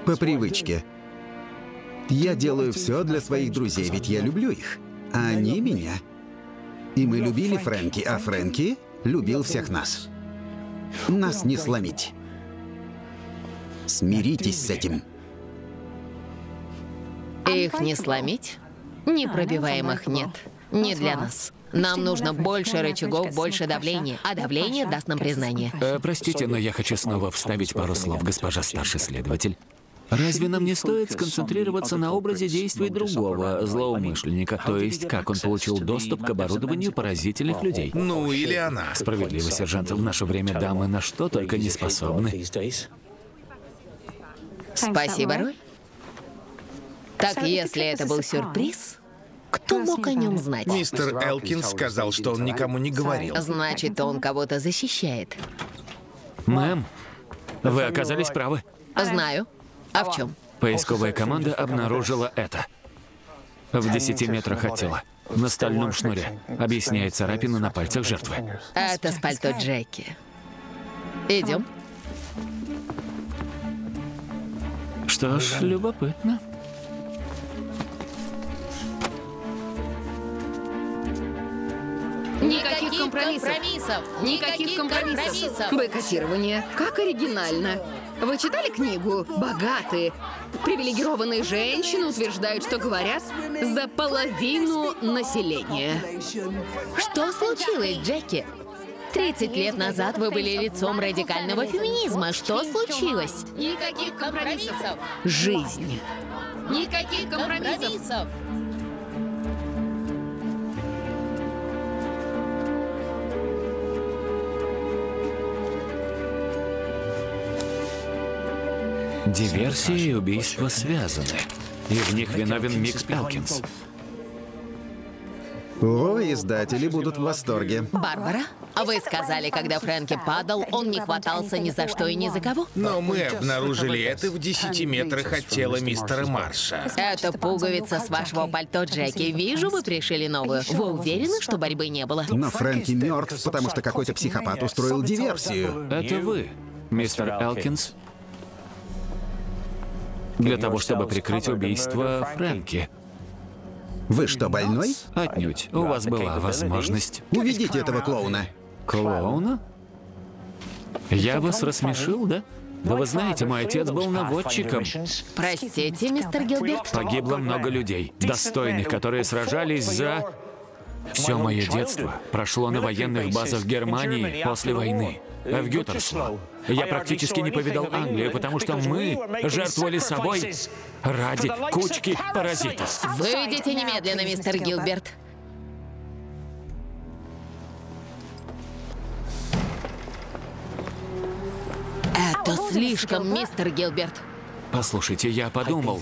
По привычке. Я делаю все для своих друзей, ведь я люблю их. А они меня. И мы любили Фрэнки, а Фрэнки любил всех нас. Нас не сломить. Смиритесь с этим. Их не сломить? Непробиваемых нет. Не для нас. Нам нужно больше рычагов, больше давления. А давление даст нам признание. Э, простите, но я хочу снова вставить пару слов, госпожа старший следователь. Разве нам не стоит сконцентрироваться на образе действий другого злоумышленника, то есть как он получил доступ к оборудованию поразительных людей? Ну, или она. Справедливо, сержант, в наше время дамы на что только не способны. Спасибо, Рой. Так, если это был сюрприз, кто мог о нем знать? Мистер Элкинс сказал, что он никому не говорил. Значит, он кого-то защищает. Мэм, вы оказались правы. Знаю. А в чем? Поисковая команда обнаружила это. В 10 метрах от тела. На стальном шнуре. Объясняет царапины на пальцах жертвы. Это с пальто Джеки. Идем. Что ж, любопытно. Никаких компромиссов. Никаких компромиссов. Бойкотирование. Как оригинально. Вы читали книгу? Богатые, привилегированные женщины утверждают, что говорят за половину населения. Что случилось, Джеки? 30 лет назад вы были лицом радикального феминизма. Что случилось? Никаких компромиссов. Жизнь. Никаких компромиссов. Диверсия и убийство связаны. И в них виновен Мик Элкинс. О, издатели будут в восторге. Барбара, вы сказали, когда Фрэнки падал, он не хватался ни за что и ни за кого? Но мы обнаружили это в 10 метрах от тела мистера Марша. Это пуговица с вашего пальто, Джеки. Вижу, вы пришили новую. Вы уверены, что борьбы не было? Но Фрэнки мертв, потому что какой-то психопат устроил диверсию. Это вы, мистер Элкинс? Для того, чтобы прикрыть убийство Фрэнки. Вы что, больной? Отнюдь. У вас была возможность. Уведите этого клоуна. Клоуна? Я вас рассмешил, да? Да вы знаете, мой отец был наводчиком. Простите, мистер Гилберт? Погибло много людей, достойных, которые сражались за... Все мое детство прошло на военных базах Германии после войны. В Гютерсло. Я практически не повидал Англию, потому что мы жертвовали собой ради кучки паразитов. Выйдите немедленно, мистер Гилберт. Это слишком, мистер Гилберт. Послушайте, я подумал.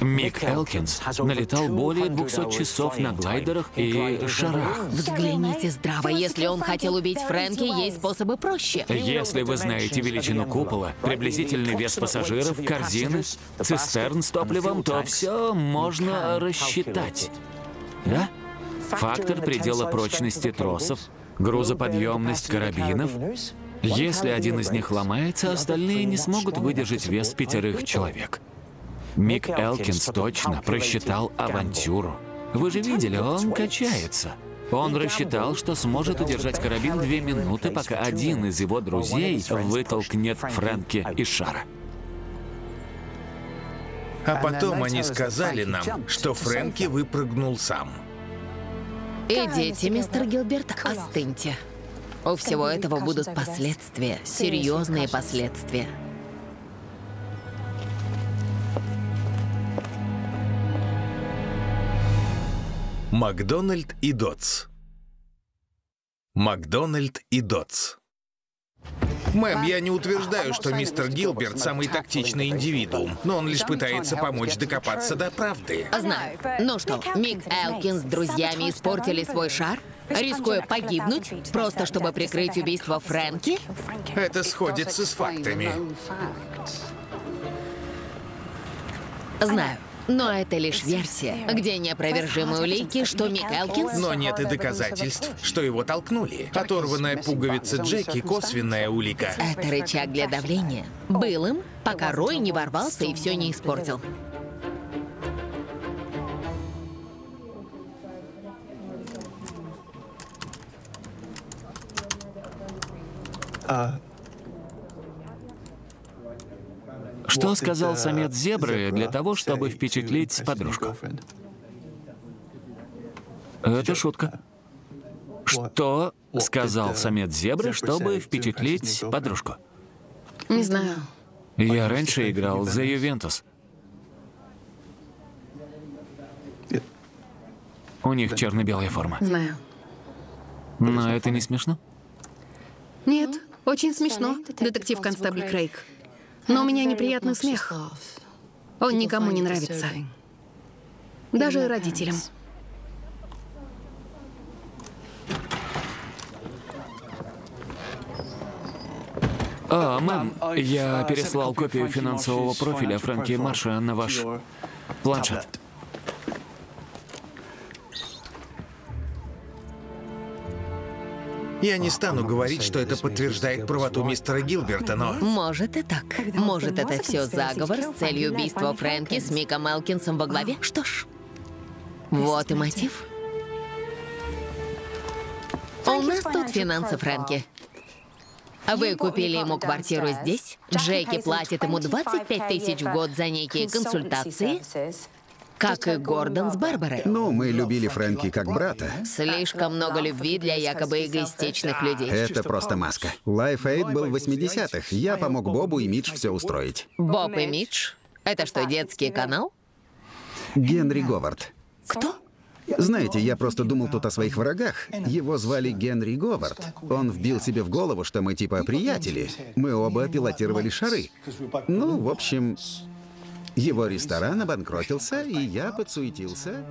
Мик Элкинс налетал более 200 часов на глайдерах и шарах. Взгляните здраво. Если он хотел убить Фрэнки, есть способы проще. Если вы знаете величину купола, приблизительный вес пассажиров, корзины, цистерн с топливом, то все можно рассчитать. Да? Фактор предела прочности тросов, грузоподъемность карабинов. Если один из них ломается, остальные не смогут выдержать вес пятерых человек. Мик Элкинс точно просчитал авантюру. Вы же видели, он качается. Он рассчитал, что сможет удержать карабин две минуты, пока один из его друзей вытолкнет Фрэнки из шара. А потом они сказали нам, что Фрэнки выпрыгнул сам. Идите, мистер Гилберт, остыньте. У всего этого будут последствия, серьезные последствия. Макдональд и Дотс. Макдональд и Дотс. Мэм, я не утверждаю, что мистер Гилберт самый тактичный индивидуум, но он лишь пытается помочь докопаться до правды. Знаю. Ну что, Мик Элкин с друзьями испортили свой шар? Рискуя погибнуть, просто чтобы прикрыть убийство Фрэнки? Это сходится с фактами. Знаю. Но это лишь версия, где неопровержимые улики, что Мик Элкинс... Но нет и доказательств, что его толкнули. Оторванная пуговица Джеки — косвенная улика. Это рычаг для давления. Был им, пока Рой не ворвался и все не испортил. Что сказал самец зебры для того, чтобы впечатлить подружку? Это шутка. Что сказал самец зебры, чтобы впечатлить подружку? Не знаю. Я раньше играл за Ювентус. У них черно-белая форма. Знаю. Но это не смешно? Нет, очень смешно, детектив-констабль Крейг. Но у меня неприятный смех. Он никому не нравится. Даже родителям. А, мэм, я переслал копию финансового профиля Фрэнки Марша на ваш планшет. Я не стану говорить, что это подтверждает правоту мистера Гилберта, но... Может и так. Может, это все заговор с целью убийства Фрэнки с Миком Элкинсом во главе? Что ж, вот и мотив. У нас тут финансы Фрэнки. Вы купили ему квартиру здесь? Джеки платит ему 25 тысяч в год за некие консультации. Как и Гордон с Барбарой. Ну, мы любили Фрэнки как брата. Слишком много любви для якобы эгоистичных людей. Это просто маска. Life Aid был в 80-х. Я помог Бобу и Мидж все устроить. Боб и Мидж? Это что, детский канал? Генри Говард. Кто? Знаете, я просто думал тут о своих врагах. Его звали Генри Говард. Он вбил себе в голову, что мы типа приятели. Мы оба пилотировали шары. Ну, в общем, его ресторан обанкротился, и я подсуетился.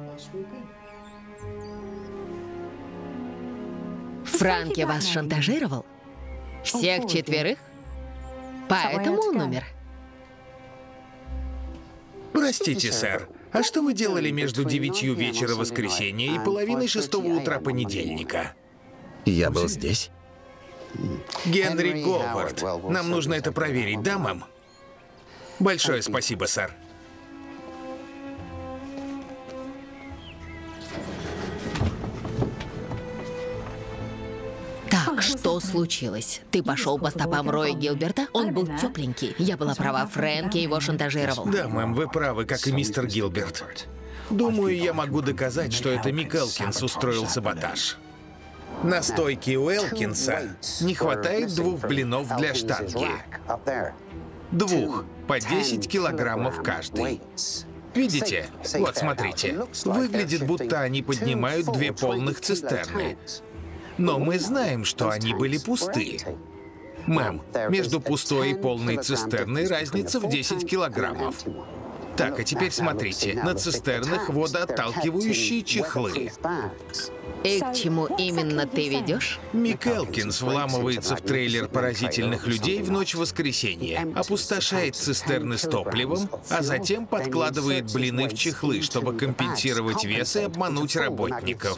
Франки вас шантажировал? Всех четверых? Поэтому он умер. Простите, сэр. А что вы делали между девятью вечера воскресенья и половиной шестого утра понедельника? Я был здесь. Генри Говард. Нам нужно это проверить, да, мэм? Большое спасибо, сэр. Так, что случилось? Ты пошел по стопам Роя Гилберта? Он был тепленький. Я была права, Фрэнки его шантажировал. Да, мэм, вы правы, как и мистер Гилберт. Думаю, я могу доказать, что это Мик Элкинс устроил саботаж. На стойке у Элкинса не хватает двух блинов для штанги. Двух, по 10 килограммов каждый. Видите? Вот, смотрите. Выглядит, будто они поднимают две полных цистерны. Но мы знаем, что они были пусты. Мэм, между пустой и полной цистерной разница в 10 килограммов. Так, а теперь смотрите. На цистернах водоотталкивающие чехлы. И к чему именно ты ведешь? Мик Элкинс вламывается в трейлер поразительных людей в ночь воскресенья, опустошает цистерны с топливом, а затем подкладывает блины в чехлы, чтобы компенсировать вес и обмануть работников.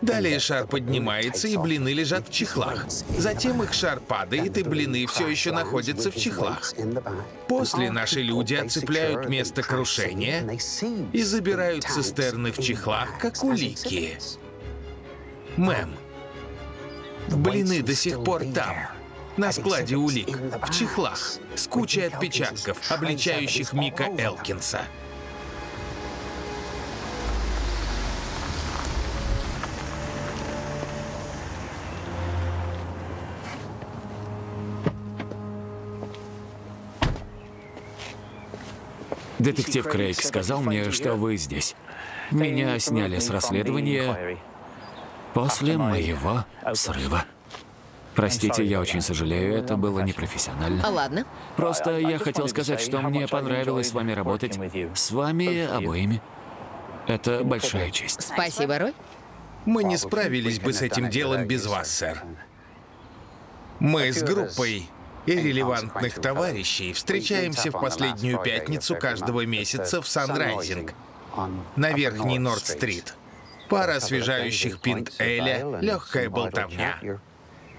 Далее шар поднимается, и блины лежат в чехлах. Затем их шар падает, и блины все еще находятся в чехлах. После наши люди оцепляют место крушения и забирают цистерны в чехлах, как улики. Мэм, блины до сих пор там, на складе улик, в чехлах, с кучей отпечатков, обличающих Мика Элкинса. Детектив Крейг сказал мне, что вы здесь. Меня сняли с расследования после моего срыва. Простите, я очень сожалею, это было непрофессионально. Ладно. Просто я хотел сказать, что мне понравилось с вами работать. С вами обоими. Это большая честь. Спасибо, Рой. Мы не справились бы с этим делом без вас, сэр. Мы с группой иррелевантных товарищей встречаемся в последнюю пятницу каждого месяца в Санрайзинг на Верхней Норд-стрит. Пара освежающих пинт Эля, легкая болтовня.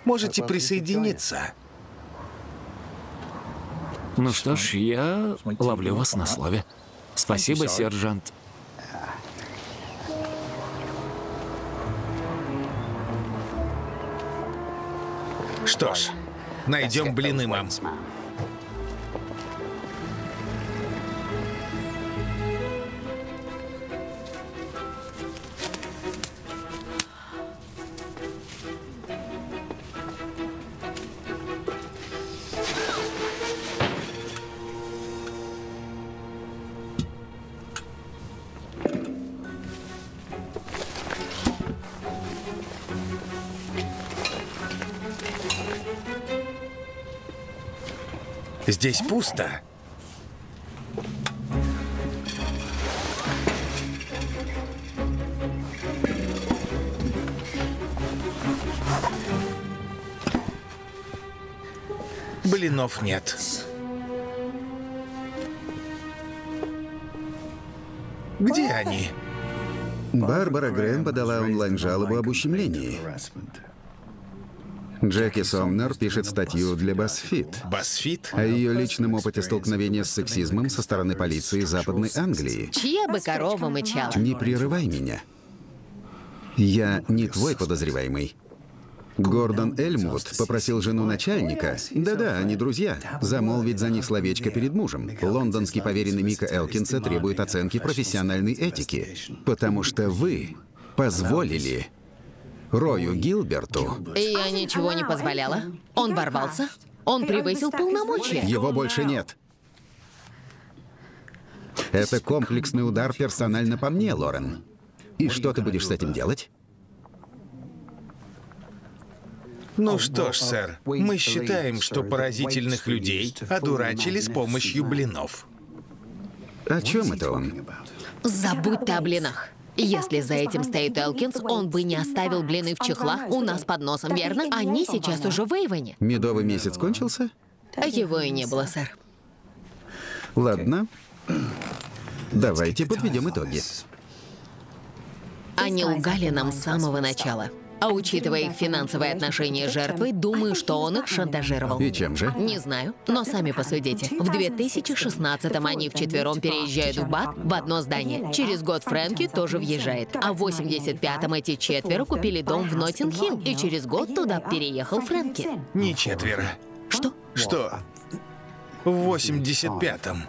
Можете присоединиться. Ну что ж, я ловлю вас на слове. Спасибо, сержант. Что ж, найдем блины, мам. Здесь пусто. Блинов нет. Где они? Барбара Грэм подала онлайн-жалобу об ущемлении. Джеки Сомнер пишет статью для BuzzFeed Басфит? о ее личном опыте столкновения с сексизмом со стороны полиции Западной Англии. Чья бы корова мычала? Не прерывай меня. Я не твой подозреваемый. Гордон Эльмут попросил жену начальника, да-да, они друзья, замолвить за них словечко перед мужем. Лондонский поверенный Мика Элкинса требует оценки профессиональной этики, потому что вы позволили Рою Гилберту Я ничего не позволяла. Он ворвался. Он превысил полномочия. Его больше нет. Это комплексный удар персонально по мне, Лорен. И что ты будешь с этим делать? Ну что ж, сэр, мы считаем, что поразительных людей одурачили с помощью блинов. О чем это он? Забудь ты о блинах. Если за этим стоит Элкинс, он бы не оставил блины в чехлах у нас под носом, верно? Они сейчас уже в Эйвоне. Медовый месяц кончился? Его и не было, сэр. Ладно. Давайте подведем итоги. Они лгали нам с самого начала. А учитывая их финансовые отношения с жертвой, думаю, что он их шантажировал. И чем же? Не знаю, но сами посудите. В 2016-м они вчетвером переезжают в БАТ в одно здание. Через год Фрэнки тоже въезжает. А в 85-м эти четверо купили дом в Ноттинг-Хилл. И через год туда переехал Фрэнки. Не четверо. Что? Что? В 85-м.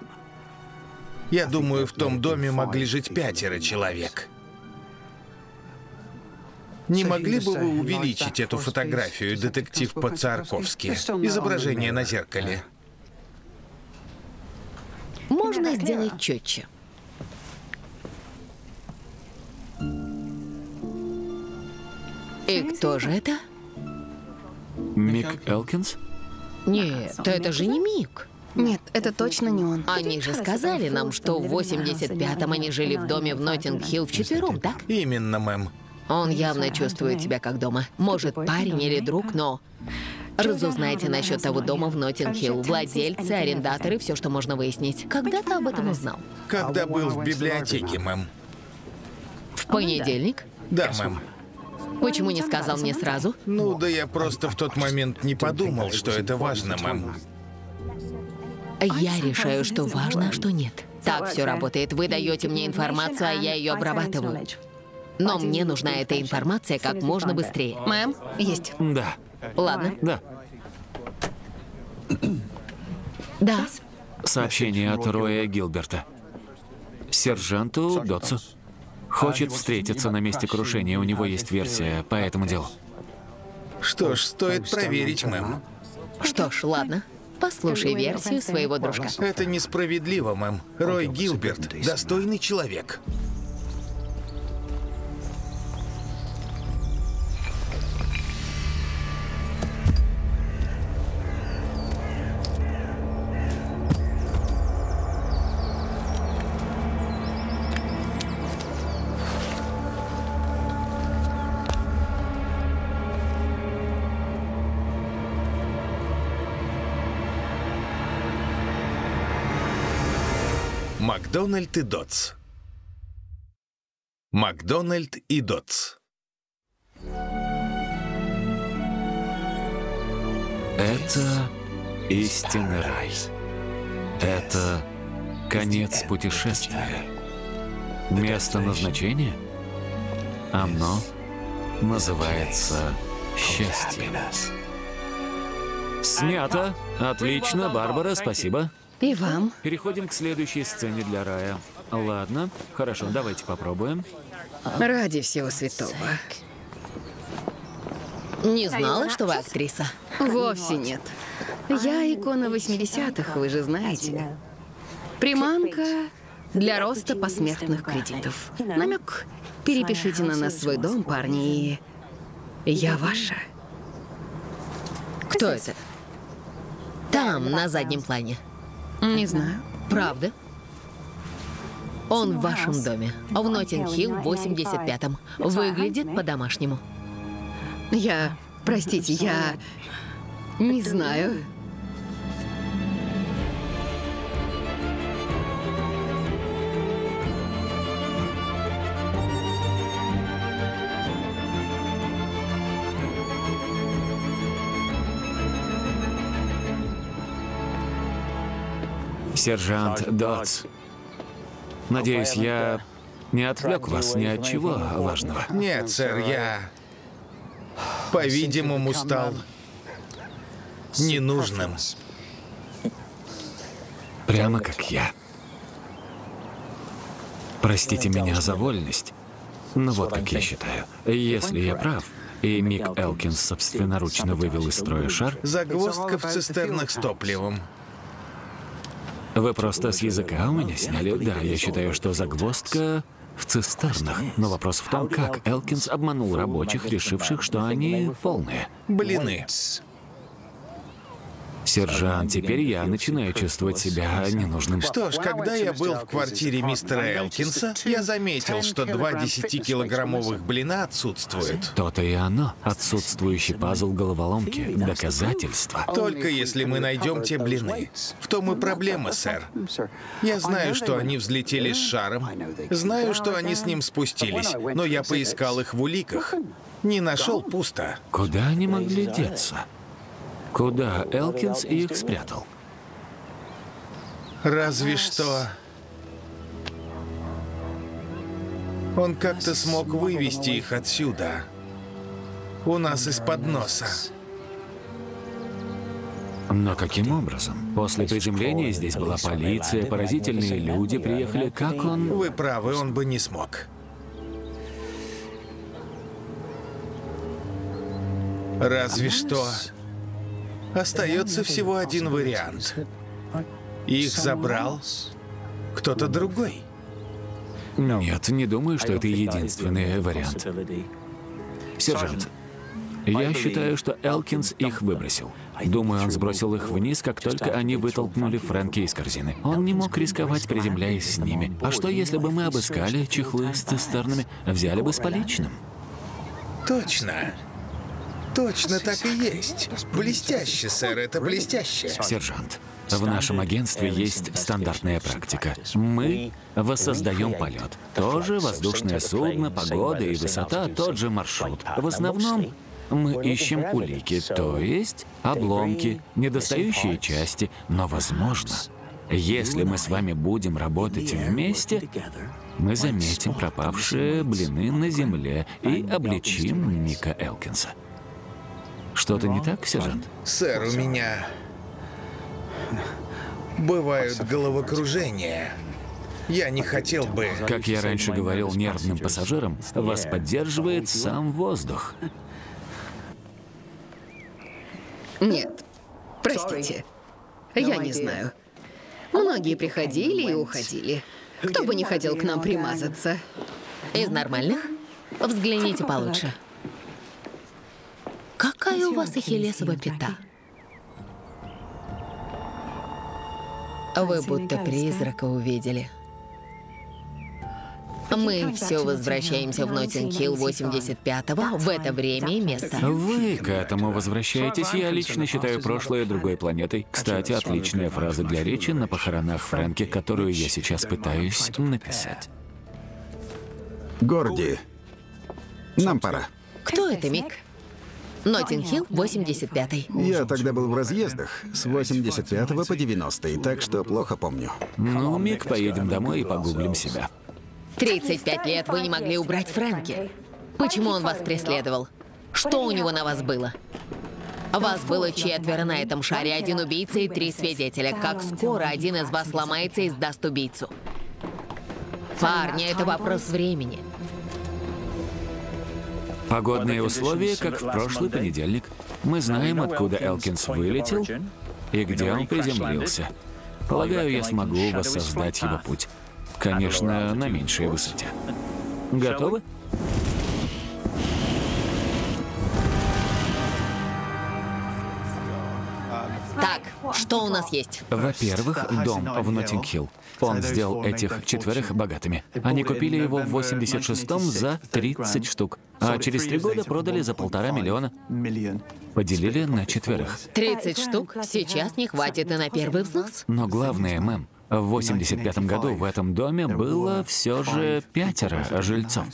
Я думаю, в том доме могли жить пятеро человек. Не могли бы вы увеличить эту фотографию, детектив по-царковски? Изображение на зеркале. Можно сделать четче. И кто же это? Мик Элкинс? Нет, это же не Мик. Нет, это точно не он. Они же сказали нам, что в 85-м они жили в доме в Ноттинг-Хилл вчетвером, так? Именно, мэм. Он явно чувствует себя как дома. Может, парень или друг, но... Разузнайте насчет того дома в Ноттинг-Хилл. Владельцы, арендаторы, все, что можно выяснить. Когда ты об этом узнал? Когда был в библиотеке, мэм. В понедельник? Да, мэм. Почему не сказал мне сразу? Ну, да я просто в тот момент не подумал, что это важно, мэм. Я решаю, что важно, а что нет. Так все работает. Вы даете мне информацию, а я ее обрабатываю. Но мне нужна эта информация как можно быстрее. Мэм, есть. Да. Ладно. Да. Да. Сообщение от Роя Гилберта. Сержанту Дотсу. Хочет встретиться на месте крушения. У него есть версия по этому делу. Что ж, стоит проверить, мэм. Что ж, ладно. Послушай версию своего дружка. Это несправедливо, мэм. Рой Гилберт – достойный человек. Макдональд и Дотс. Макдональд и Дотс. Это истинный рай. Это конец путешествия. Место назначения? Оно называется счастье. Снято. Отлично, Барбара, спасибо. И вам. Переходим к следующей сцене для рая. Ладно, хорошо, давайте попробуем. Ради всего святого. Не знала, что вы актриса. Вовсе нет. Я икона 80-х, вы же знаете. Приманка для роста посмертных кредитов. Намек. Перепишите на нас свой дом, парни, и я ваша. Кто это? Там, на заднем плане. Не знаю. Правда? Он в вашем доме. В Ноттинг-Хилл, 85-м. Выглядит по-домашнему. Я... Простите, я... Не знаю. Сержант Дотс. Надеюсь, я не отвлек вас ни от чего важного. Нет, сэр, я, по-видимому, стал ненужным. Прямо как я. Простите меня за вольность, но вот как я считаю. Если я прав, и Мик Элкинс собственноручно вывел из строя шар, Загвоздка в цистернах с топливом. Вы просто с языка у меня сняли. Да, я считаю, что загвоздка в цистернах. Но вопрос в том, как Элкинс обманул рабочих, решивших, что они полные. Блины. Сержант, теперь я начинаю чувствовать себя ненужным. Что ж, когда я был в квартире мистера Элкинса, я заметил, что два 10-килограммовых блина отсутствуют. То-то и оно. Отсутствующий пазл головоломки. Доказательство. Только если мы найдем те блины. В том и проблема, сэр. Я знаю, что они взлетели с шаром. Знаю, что они с ним спустились. Но я поискал их в уликах. Не нашел пусто. Куда они могли деться? Куда Элкинс их спрятал? Разве что... Он как-то смог вывести их отсюда. У нас из-под носа. Но каким образом? После приземления здесь была полиция, поразительные люди приехали. Как он... Вы правы, он бы не смог. Разве что... Остается всего один вариант. Их забрал кто-то другой. Нет, не думаю, что это единственный вариант. Сержант, я считаю, что Элкинс их выбросил. Думаю, он сбросил их вниз, как только они вытолкнули Фрэнки из корзины. Он не мог рисковать, приземляясь с ними. А что, если бы мы обыскали чехлы с цистернами, взяли бы с поличным? Точно. Точно так и есть. Блестяще, сэр, это блестяще. Сержант, в нашем агентстве есть стандартная практика. Мы воссоздаем полет. Тоже воздушное судно, погода и высота, тот же маршрут. В основном мы ищем улики, то есть обломки, недостающие части, но возможно, если мы с вами будем работать вместе, мы заметим пропавшие блины на земле и обличим Ника Элкинса. Что-то не так, сержант? Сэр, у меня бывают головокружения. Я не хотел бы... Как я раньше говорил нервным пассажирам, вас поддерживает сам воздух. Нет. Простите. Я не знаю. Многие приходили и уходили. Кто бы не хотел к нам примазаться? Из нормальных? Взгляните получше. Какая у вас ахиллесова пята? Вы будто призрака увидели. Мы все возвращаемся в Ноттинг-Хилл 85-го в это время и место. Вы к этому возвращаетесь. Я лично считаю прошлое другой планетой. Кстати, отличная фраза для речи на похоронах Фрэнки, которую я сейчас пытаюсь написать. Горди, нам пора. Кто это, Мик? Ноттинг-Хилл, 85-й. Я тогда был в разъездах с 85 по 90 так что плохо помню. Ну, Мик, поедем домой и погуглим себя. 35 лет вы не могли убрать Фрэнки. Почему он вас преследовал? Что у него на вас было? Вас было четверо на этом шаре, один убийца и три свидетеля. Как скоро один из вас сломается и сдаст убийцу? Парни, это вопрос времени. Погодные условия, как в прошлый понедельник. Мы знаем, откуда Элкинс вылетел и где он приземлился. Полагаю, я смогу воссоздать его путь. Конечно, на меньшей высоте. Готовы? Что у нас есть? Во-первых, дом в Ноттинг-Хилл. Он сделал этих четверых богатыми. Они купили его в 86-м за 30 штук, а через три года продали за полтора миллиона. Поделили на четверых. 30 штук? Сейчас не хватит и на первый взнос. Но главное, мэм, в 85 году в этом доме было все же пятеро жильцов.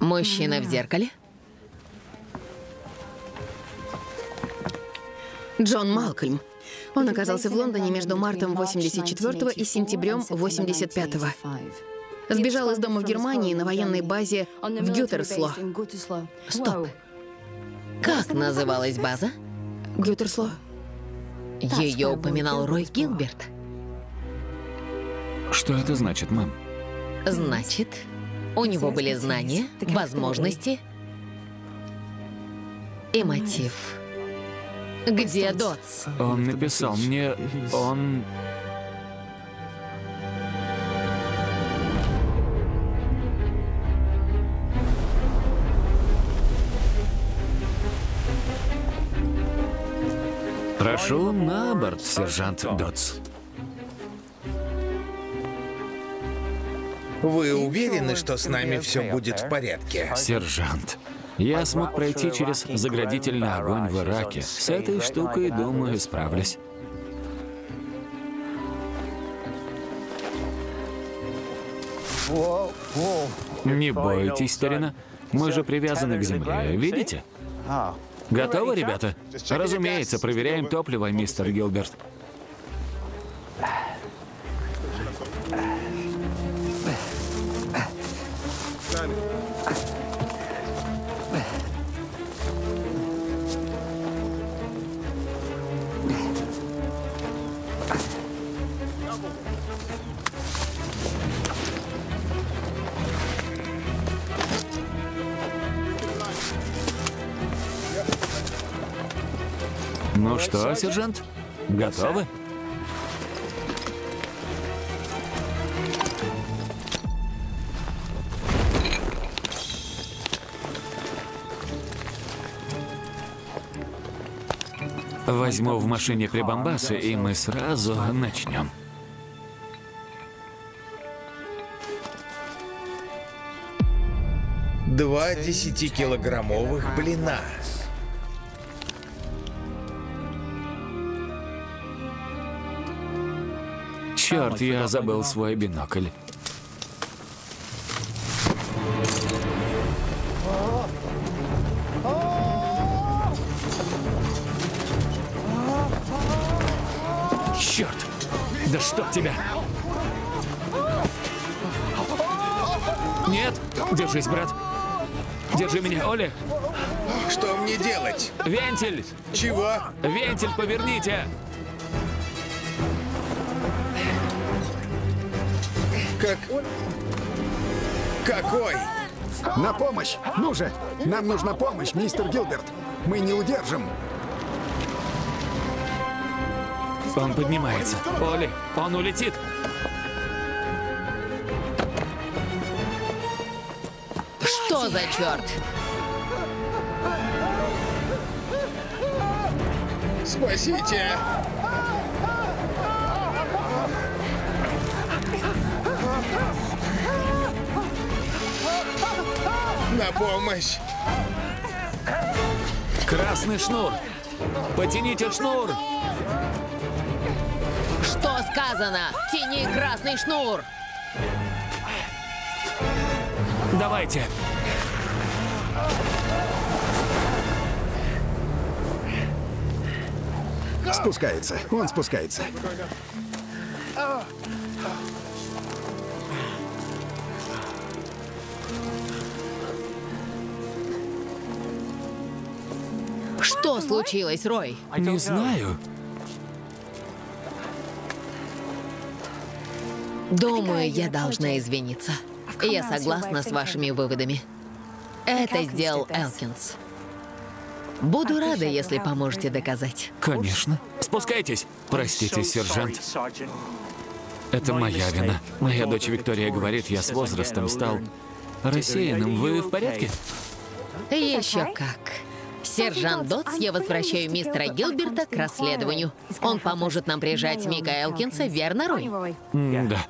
Мужчина в зеркале? Джон Малкольм. Он оказался в Лондоне между мартом 84 и сентябрем 85 -го. Сбежал из дома в Германии на военной базе в Гютерсло. Стоп. Как называлась база? Гютерсло? Ее упоминал Рой Гилберт. Что это значит, мэм? Значит, у него были знания, возможности и мотив. Где Дотс? Он написал мне... Он... Прошу на борт, сержант Дотс. Вы уверены, что с нами все будет в порядке? Сержант, я смог пройти через заградительный огонь в Ираке. С этой штукой, думаю, справлюсь. Не бойтесь, старина. Мы же привязаны к земле, видите? Готовы, ребята? Разумеется, проверяем топливо, мистер Гилберт. Что, сержант, готовы? Возьму в машине прибамбасы, и мы сразу начнем. Два десятикилограммовых блина. Черт, я забыл свой бинокль. Черт! Да чтоб тебя! Нет! Держись, брат! Держи меня, Оля! Что мне делать? Вентиль! Чего? Вентиль поверните! Как... Какой? На помощь! Ну же! Нам нужна помощь, мистер Гилберт! Мы не удержим! Он поднимается. Оли, он улетит. Что за черт? Спасите! Помощь! Красный шнур! Потяните шнур! Что сказано? Тяни красный шнур! Давайте! Спускается. Он спускается. Что случилось, Рой? Не знаю. Думаю, я должна извиниться. Я согласна с вашими выводами. Это сделал Элкинс. Буду рада, если поможете доказать. Конечно. Спускайтесь. Простите, сержант. Это моя вина. Моя дочь Виктория говорит, я с возрастом стал рассеянным. Вы в порядке? Еще как. Сержант Дотс, я возвращаю мистера Гилберта к расследованию. Он поможет нам прижать Мика Элкинса, верно, Рой? Да.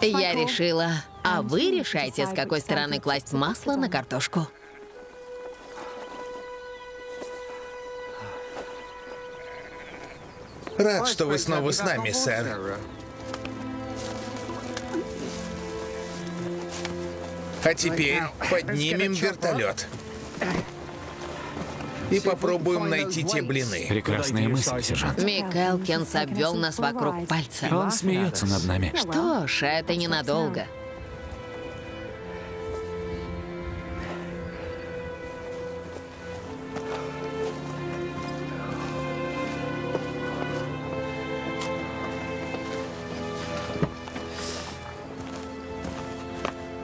Я решила. А вы решайте, с какой стороны класть масло на картошку. Рад, что вы снова с нами, сэр. А теперь поднимем вертолет. И попробуем найти те блины. Прекрасная мысль, сержант. Мик Элкинс обвел нас вокруг пальца. Он смеется над нами. Что ж, это ненадолго.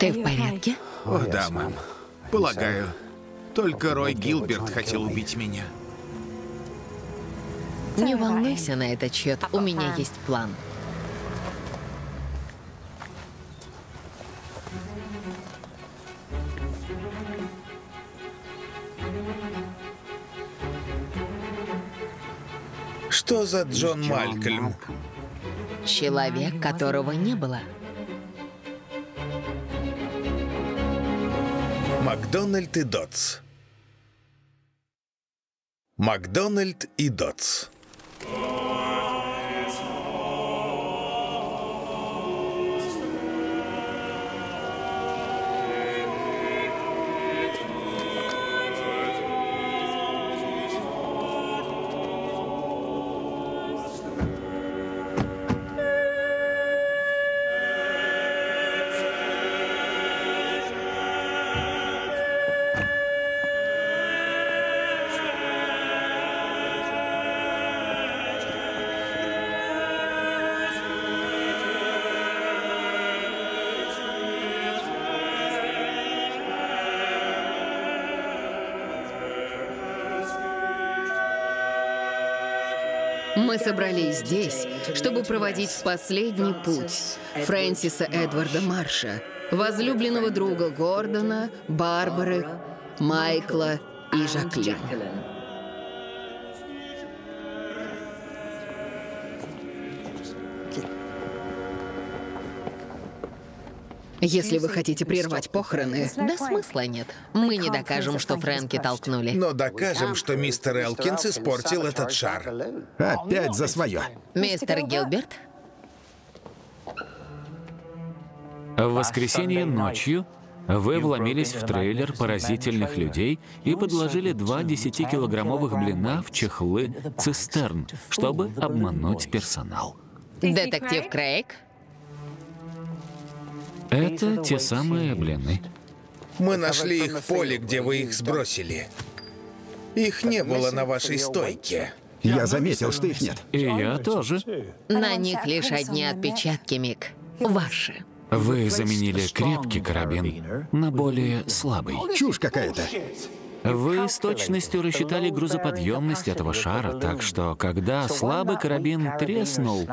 Ты в порядке? О, да, мэм. Полагаю, только Рой Гилберт хотел убить меня. Не волнуйся на этот счет, у меня есть план. Что за Джон Малькольм? Человек, которого не было. Макдональд и Дотс. Макдональд и Дотс. Собрались здесь, чтобы проводить в последний путь Фрэнсиса Эдварда Марша, возлюбленного друга Гордона, Барбары, Майкла и Жаклин. Если вы хотите прервать похороны, Да смысла нет. Мы не докажем, что Фрэнки толкнули. Но докажем, что мистер Элкинс испортил этот шар. Опять за свое. Мистер Гилберт? В воскресенье ночью вы вломились в трейлер поразительных людей и подложили два 10-килограммовых блина в чехлы цистерн, чтобы обмануть персонал. Детектив Крейг? Это те самые блины. Мы нашли их в поле, где вы их сбросили. Их не было на вашей стойке. Я заметил, что их нет. И я тоже. На них лишь одни отпечатки, Мик. Ваши. Вы заменили крепкий карабин на более слабый. Чушь какая-то. Вы с точностью рассчитали грузоподъемность этого шара, так что, когда слабый карабин треснул,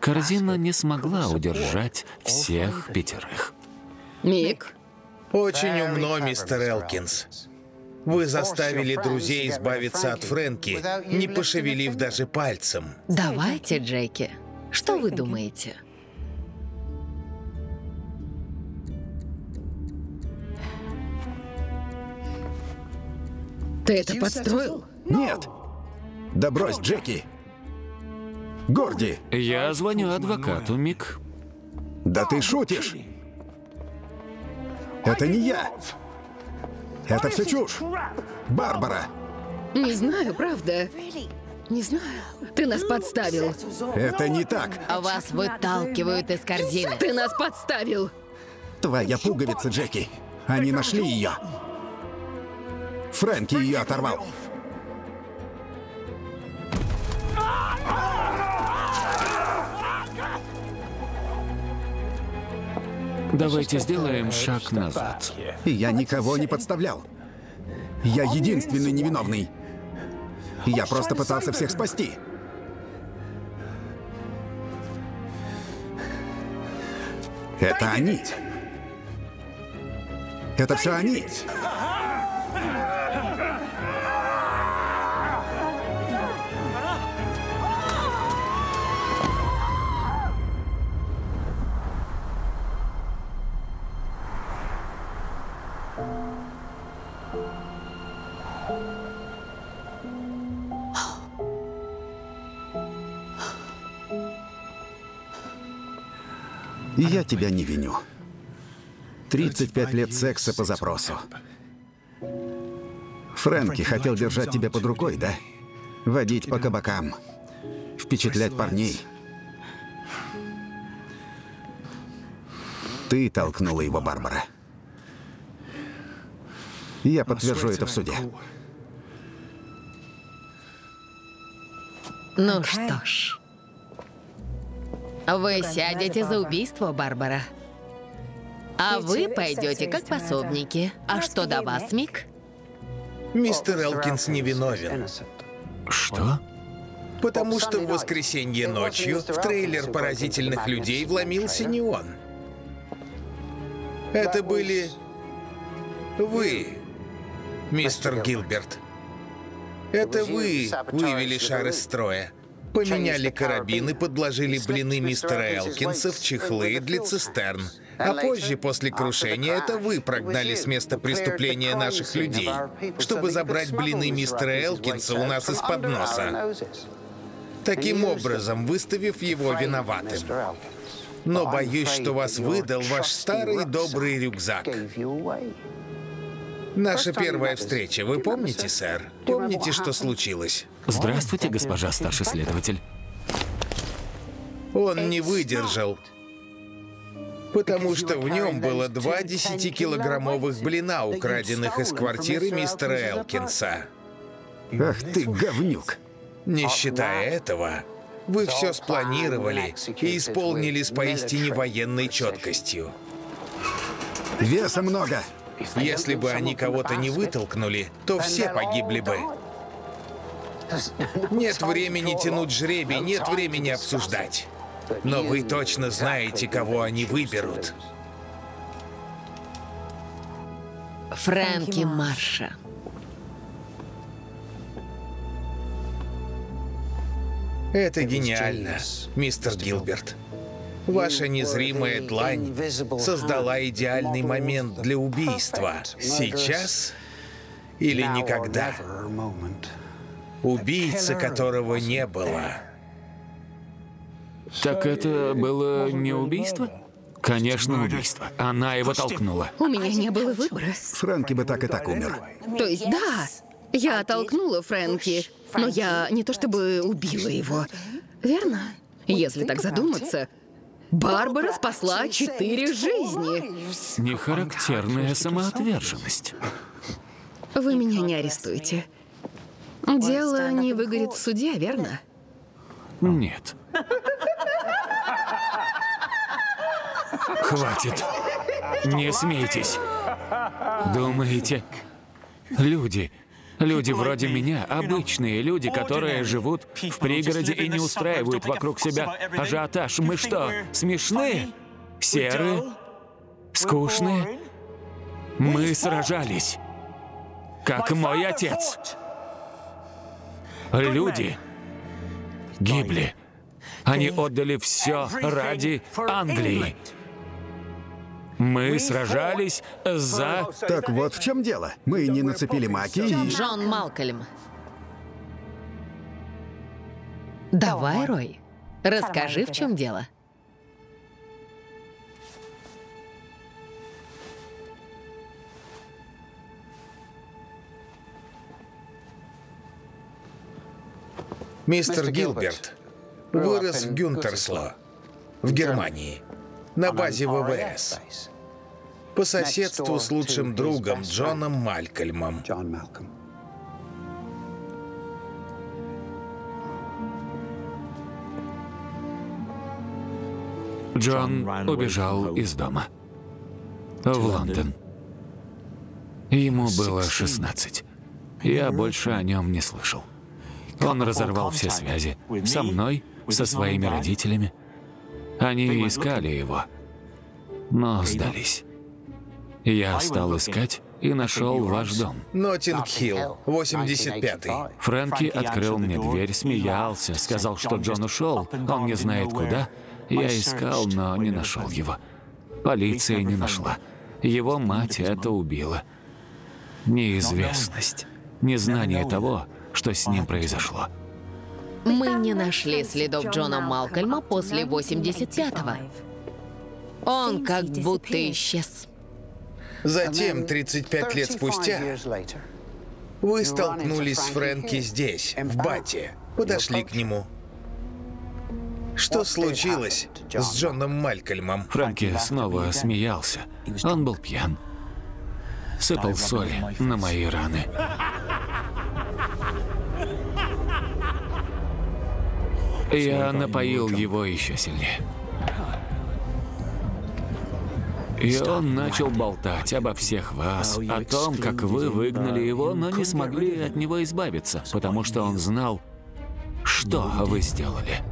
Корзина не смогла удержать всех пятерых. Мик. Очень умно, мистер Элкинс. Вы заставили друзей избавиться от Фрэнки, не пошевелив даже пальцем. Давайте, Джеки. Что вы думаете? Ты это подстроил? Нет. Да брось, Джеки. Горди. Я звоню адвокату, Мик. Да ты шутишь. Это не я. Это все чушь. Барбара. Не знаю, правда. Не знаю. Ты нас подставил. Это не так. А Вас выталкивают из корзины. Ты нас подставил. Твоя пуговица, Джеки. Они нашли ее. Фрэнки ее оторвал. Давайте сделаем шаг назад. Я никого не подставлял. Я единственный невиновный. Я просто пытался всех спасти. Это они. Это все они. Я тебя не виню. 35 лет секса по запросу. Фрэнки хотел держать тебя под рукой, да? Водить по кабакам. Впечатлять парней. Ты толкнула его, Барбара. Я подтвержу это в суде. Ну что ж. Вы сядете за убийство, Барбара. А вы пойдете как пособники. А что до вас, Мик? Мистер Элкинс невиновен. Что? Потому что в воскресенье ночью в трейлер поразительных людей вломился не он. Это были вы, мистер Гилберт. Это вы вывели шар из строя. Поменяли карабины, подложили блины мистера Элкинса в чехлы для цистерн. А позже, после крушения, это вы прогнали с места преступления наших людей, чтобы забрать блины мистера Элкинса у нас из-под носа. Таким образом, выставив его виноватым. Но боюсь, что вас выдал ваш старый добрый рюкзак. Наша первая встреча, вы помните, сэр? Помните, что случилось? Здравствуйте, госпожа старший следователь. Он не выдержал, потому что в нем было два 10-килограммовых блина, украденных из квартиры мистера Элкинса. Ах ты, говнюк. Не считая этого, вы все спланировали и исполнили с поистине военной четкостью. Веса много. Если бы они кого-то не вытолкнули, то все погибли бы. Нет времени тянуть жребий, нет времени обсуждать. Но вы точно знаете, кого они выберут. Фрэнки Марша. Это гениально, мистер Гилберт. Ваша незримая длань создала идеальный момент для убийства. Сейчас или никогда. Убийца, которого не было. Так это было не убийство? Конечно, убийство. Она его толкнула. У меня не было выбора. Фрэнки бы так и так умер. То есть, да, я оттолкнула Фрэнки, но я не то чтобы убила его. Верно? Если так задуматься, Барбара спасла четыре жизни. Нехарактерная самоотверженность. Вы меня не арестуете. Дело не выгорит в суде, верно? Нет. Хватит. Не смейтесь. Думаете, люди, люди вроде меня, обычные люди, которые живут в пригороде и не устраивают вокруг себя ажиотаж. Мы что, смешные? Серые? Скучные? Мы сражались. Как мой отец. Люди гибли. Они отдали все ради Англии. Мы сражались за... Так вот в чем дело. Мы не нацепили маки и... Джон Малкольм. Давай, Рой, расскажи, в чем дело. Мистер Гилберт вырос в Гюнтерсло, в Германии, на базе ВВС, по соседству с лучшим другом Джоном Малькольмом. Джон убежал из дома в Лондон. Ему было 16. Я больше о нем не слышал. Он разорвал все связи со мной, со своими родителями. Они искали его, но сдались. Я стал искать и нашел ваш дом. Ноттинг-Хилл, 85-й. Фрэнки открыл мне дверь, смеялся, сказал, что Джон ушел, он не знает куда. Я искал, но не нашел его. Полиция не нашла. Его мать это убила. Неизвестность, незнание того, что с ним произошло. Мы не нашли следов Джона Малкольма после 85-го. Он как будто исчез. Затем, 35 лет спустя, вы столкнулись с Фрэнки здесь, в Бате. Подошли к нему. Что случилось с Джоном Малькольмом? Фрэнки снова смеялся. Он был пьян. Сыпал соль на мои раны. Я напоил его еще сильнее. И он начал болтать обо всех вас, о том, как вы выгнали его, но не смогли от него избавиться, потому что он знал, что вы сделали.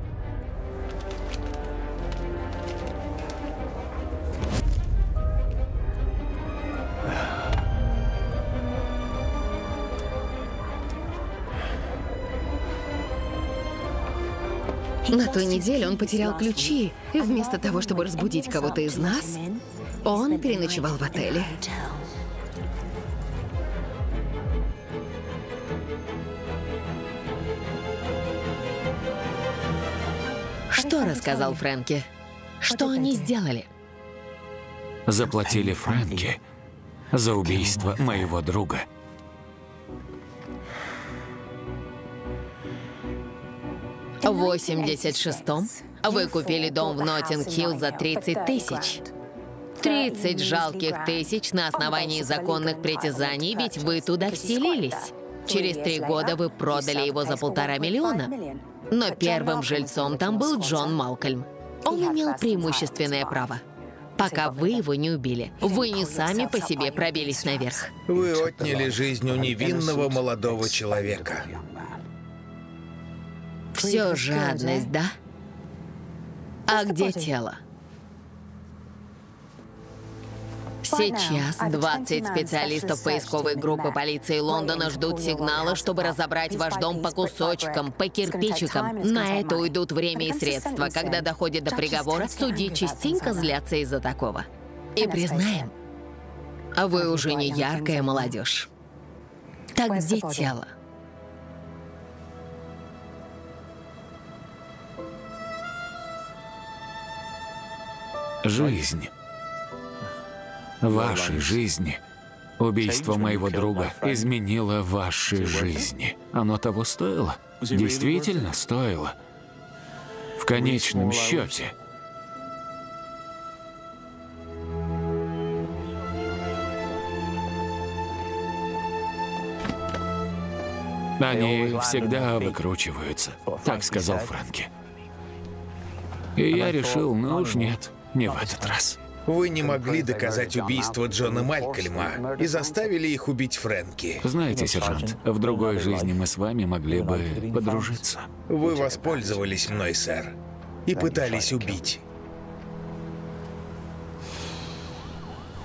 На той неделе он потерял ключи, и вместо того, чтобы разбудить кого-то из нас, он переночевал в отеле. Что рассказал Фрэнки? Что они сделали? Заплатили Фрэнки за убийство моего друга. В 86-м вы купили дом в Ноттинг-Хилл за 30 тысяч. 30 жалких тысяч на основании законных притязаний, ведь вы туда вселились. Через три года вы продали его за полтора миллиона. Но первым жильцом там был Джон Малкольм. Он имел преимущественное право. Пока вы его не убили. Вы не сами по себе пробились наверх. Вы отняли жизнь у невинного молодого человека. Все жадность, да? А где тело? Сейчас 20 специалистов поисковой группы полиции Лондона ждут сигнала, чтобы разобрать ваш дом по кусочкам, по кирпичикам. На это уйдут время и средства. Когда доходит до приговора, судьи частенько злятся из-за такого. И признаем, а вы уже не яркая молодежь. Так где тело? Жизнь. Вашей жизни. Убийство моего друга изменило ваши жизни. Оно того стоило? Действительно стоило. В конечном счете. Они всегда выкручиваются, так сказал Фрэнки. И я решил, ну уж нет, не в этот раз. Вы не могли доказать убийство Джона Малькольма и заставили их убить Фрэнки. Знаете, сержант, в другой жизни мы с вами могли бы подружиться. Вы воспользовались мной, сэр, и пытались убить.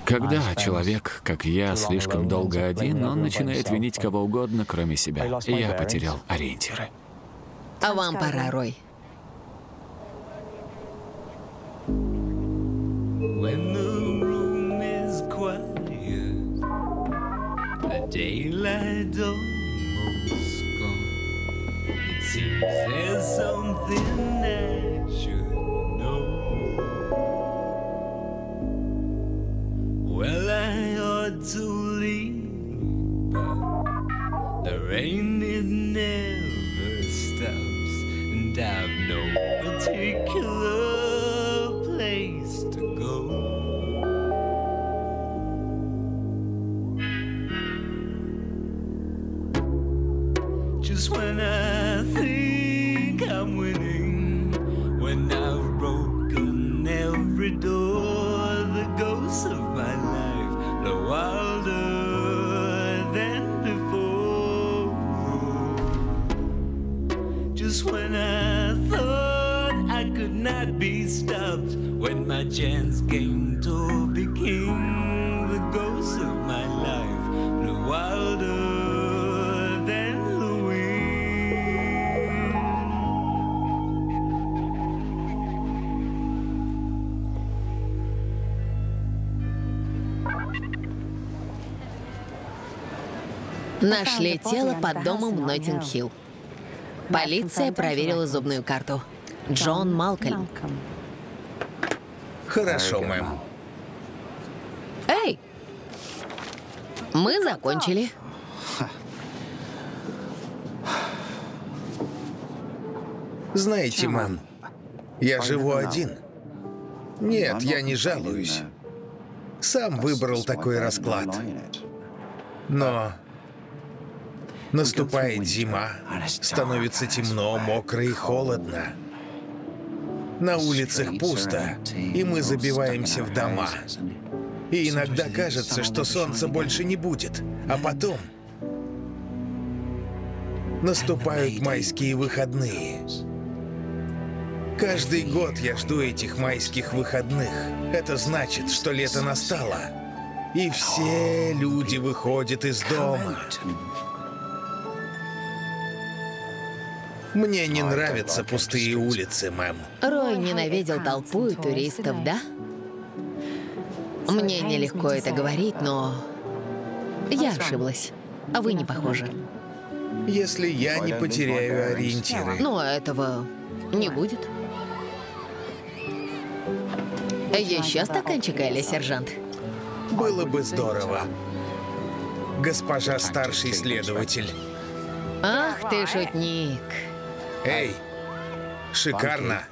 Когда человек, как я, слишком долго один, он начинает винить кого угодно, кроме себя. Я потерял ориентиры. А вам пора, Рой. when the room is quiet, the daylight almost gone. It seems there's something I should know. Well, I ought to leave, but the rain it never stops, and I've no particular. Just when I think I'm winning, when I've broken every door, the ghosts of my life blow wilder than before. Just when I thought I could not be stopped, when my chance came to be king, the ghosts of my life blew wilder Нашли тело под домом в Ноттинг-Хилл. Полиция проверила зубную карту. Джон Малкольм. Хорошо, мэм. Эй! Мы закончили. Знаете, мэм, я живу один. Нет, я не жалуюсь. Сам выбрал такой расклад. Но наступает зима, становится темно, мокро и холодно. На улицах пусто, и мы забиваемся в дома. И иногда кажется, что солнца больше не будет. А потом наступают майские выходные. Каждый год я жду этих майских выходных. Это значит, что лето настало. И все люди выходят из дома. Мне не нравятся пустые улицы, мэм. Рой ненавидел толпу и туристов, да? Мне нелегко это говорить, но я ошиблась. А вы не похожи. Если я не потеряю ориентиры. Но этого не будет. Еще стаканчик, Элли, сержант. Было бы здорово. Госпожа старший следователь. Ах ты шутник. Эй, шикарно.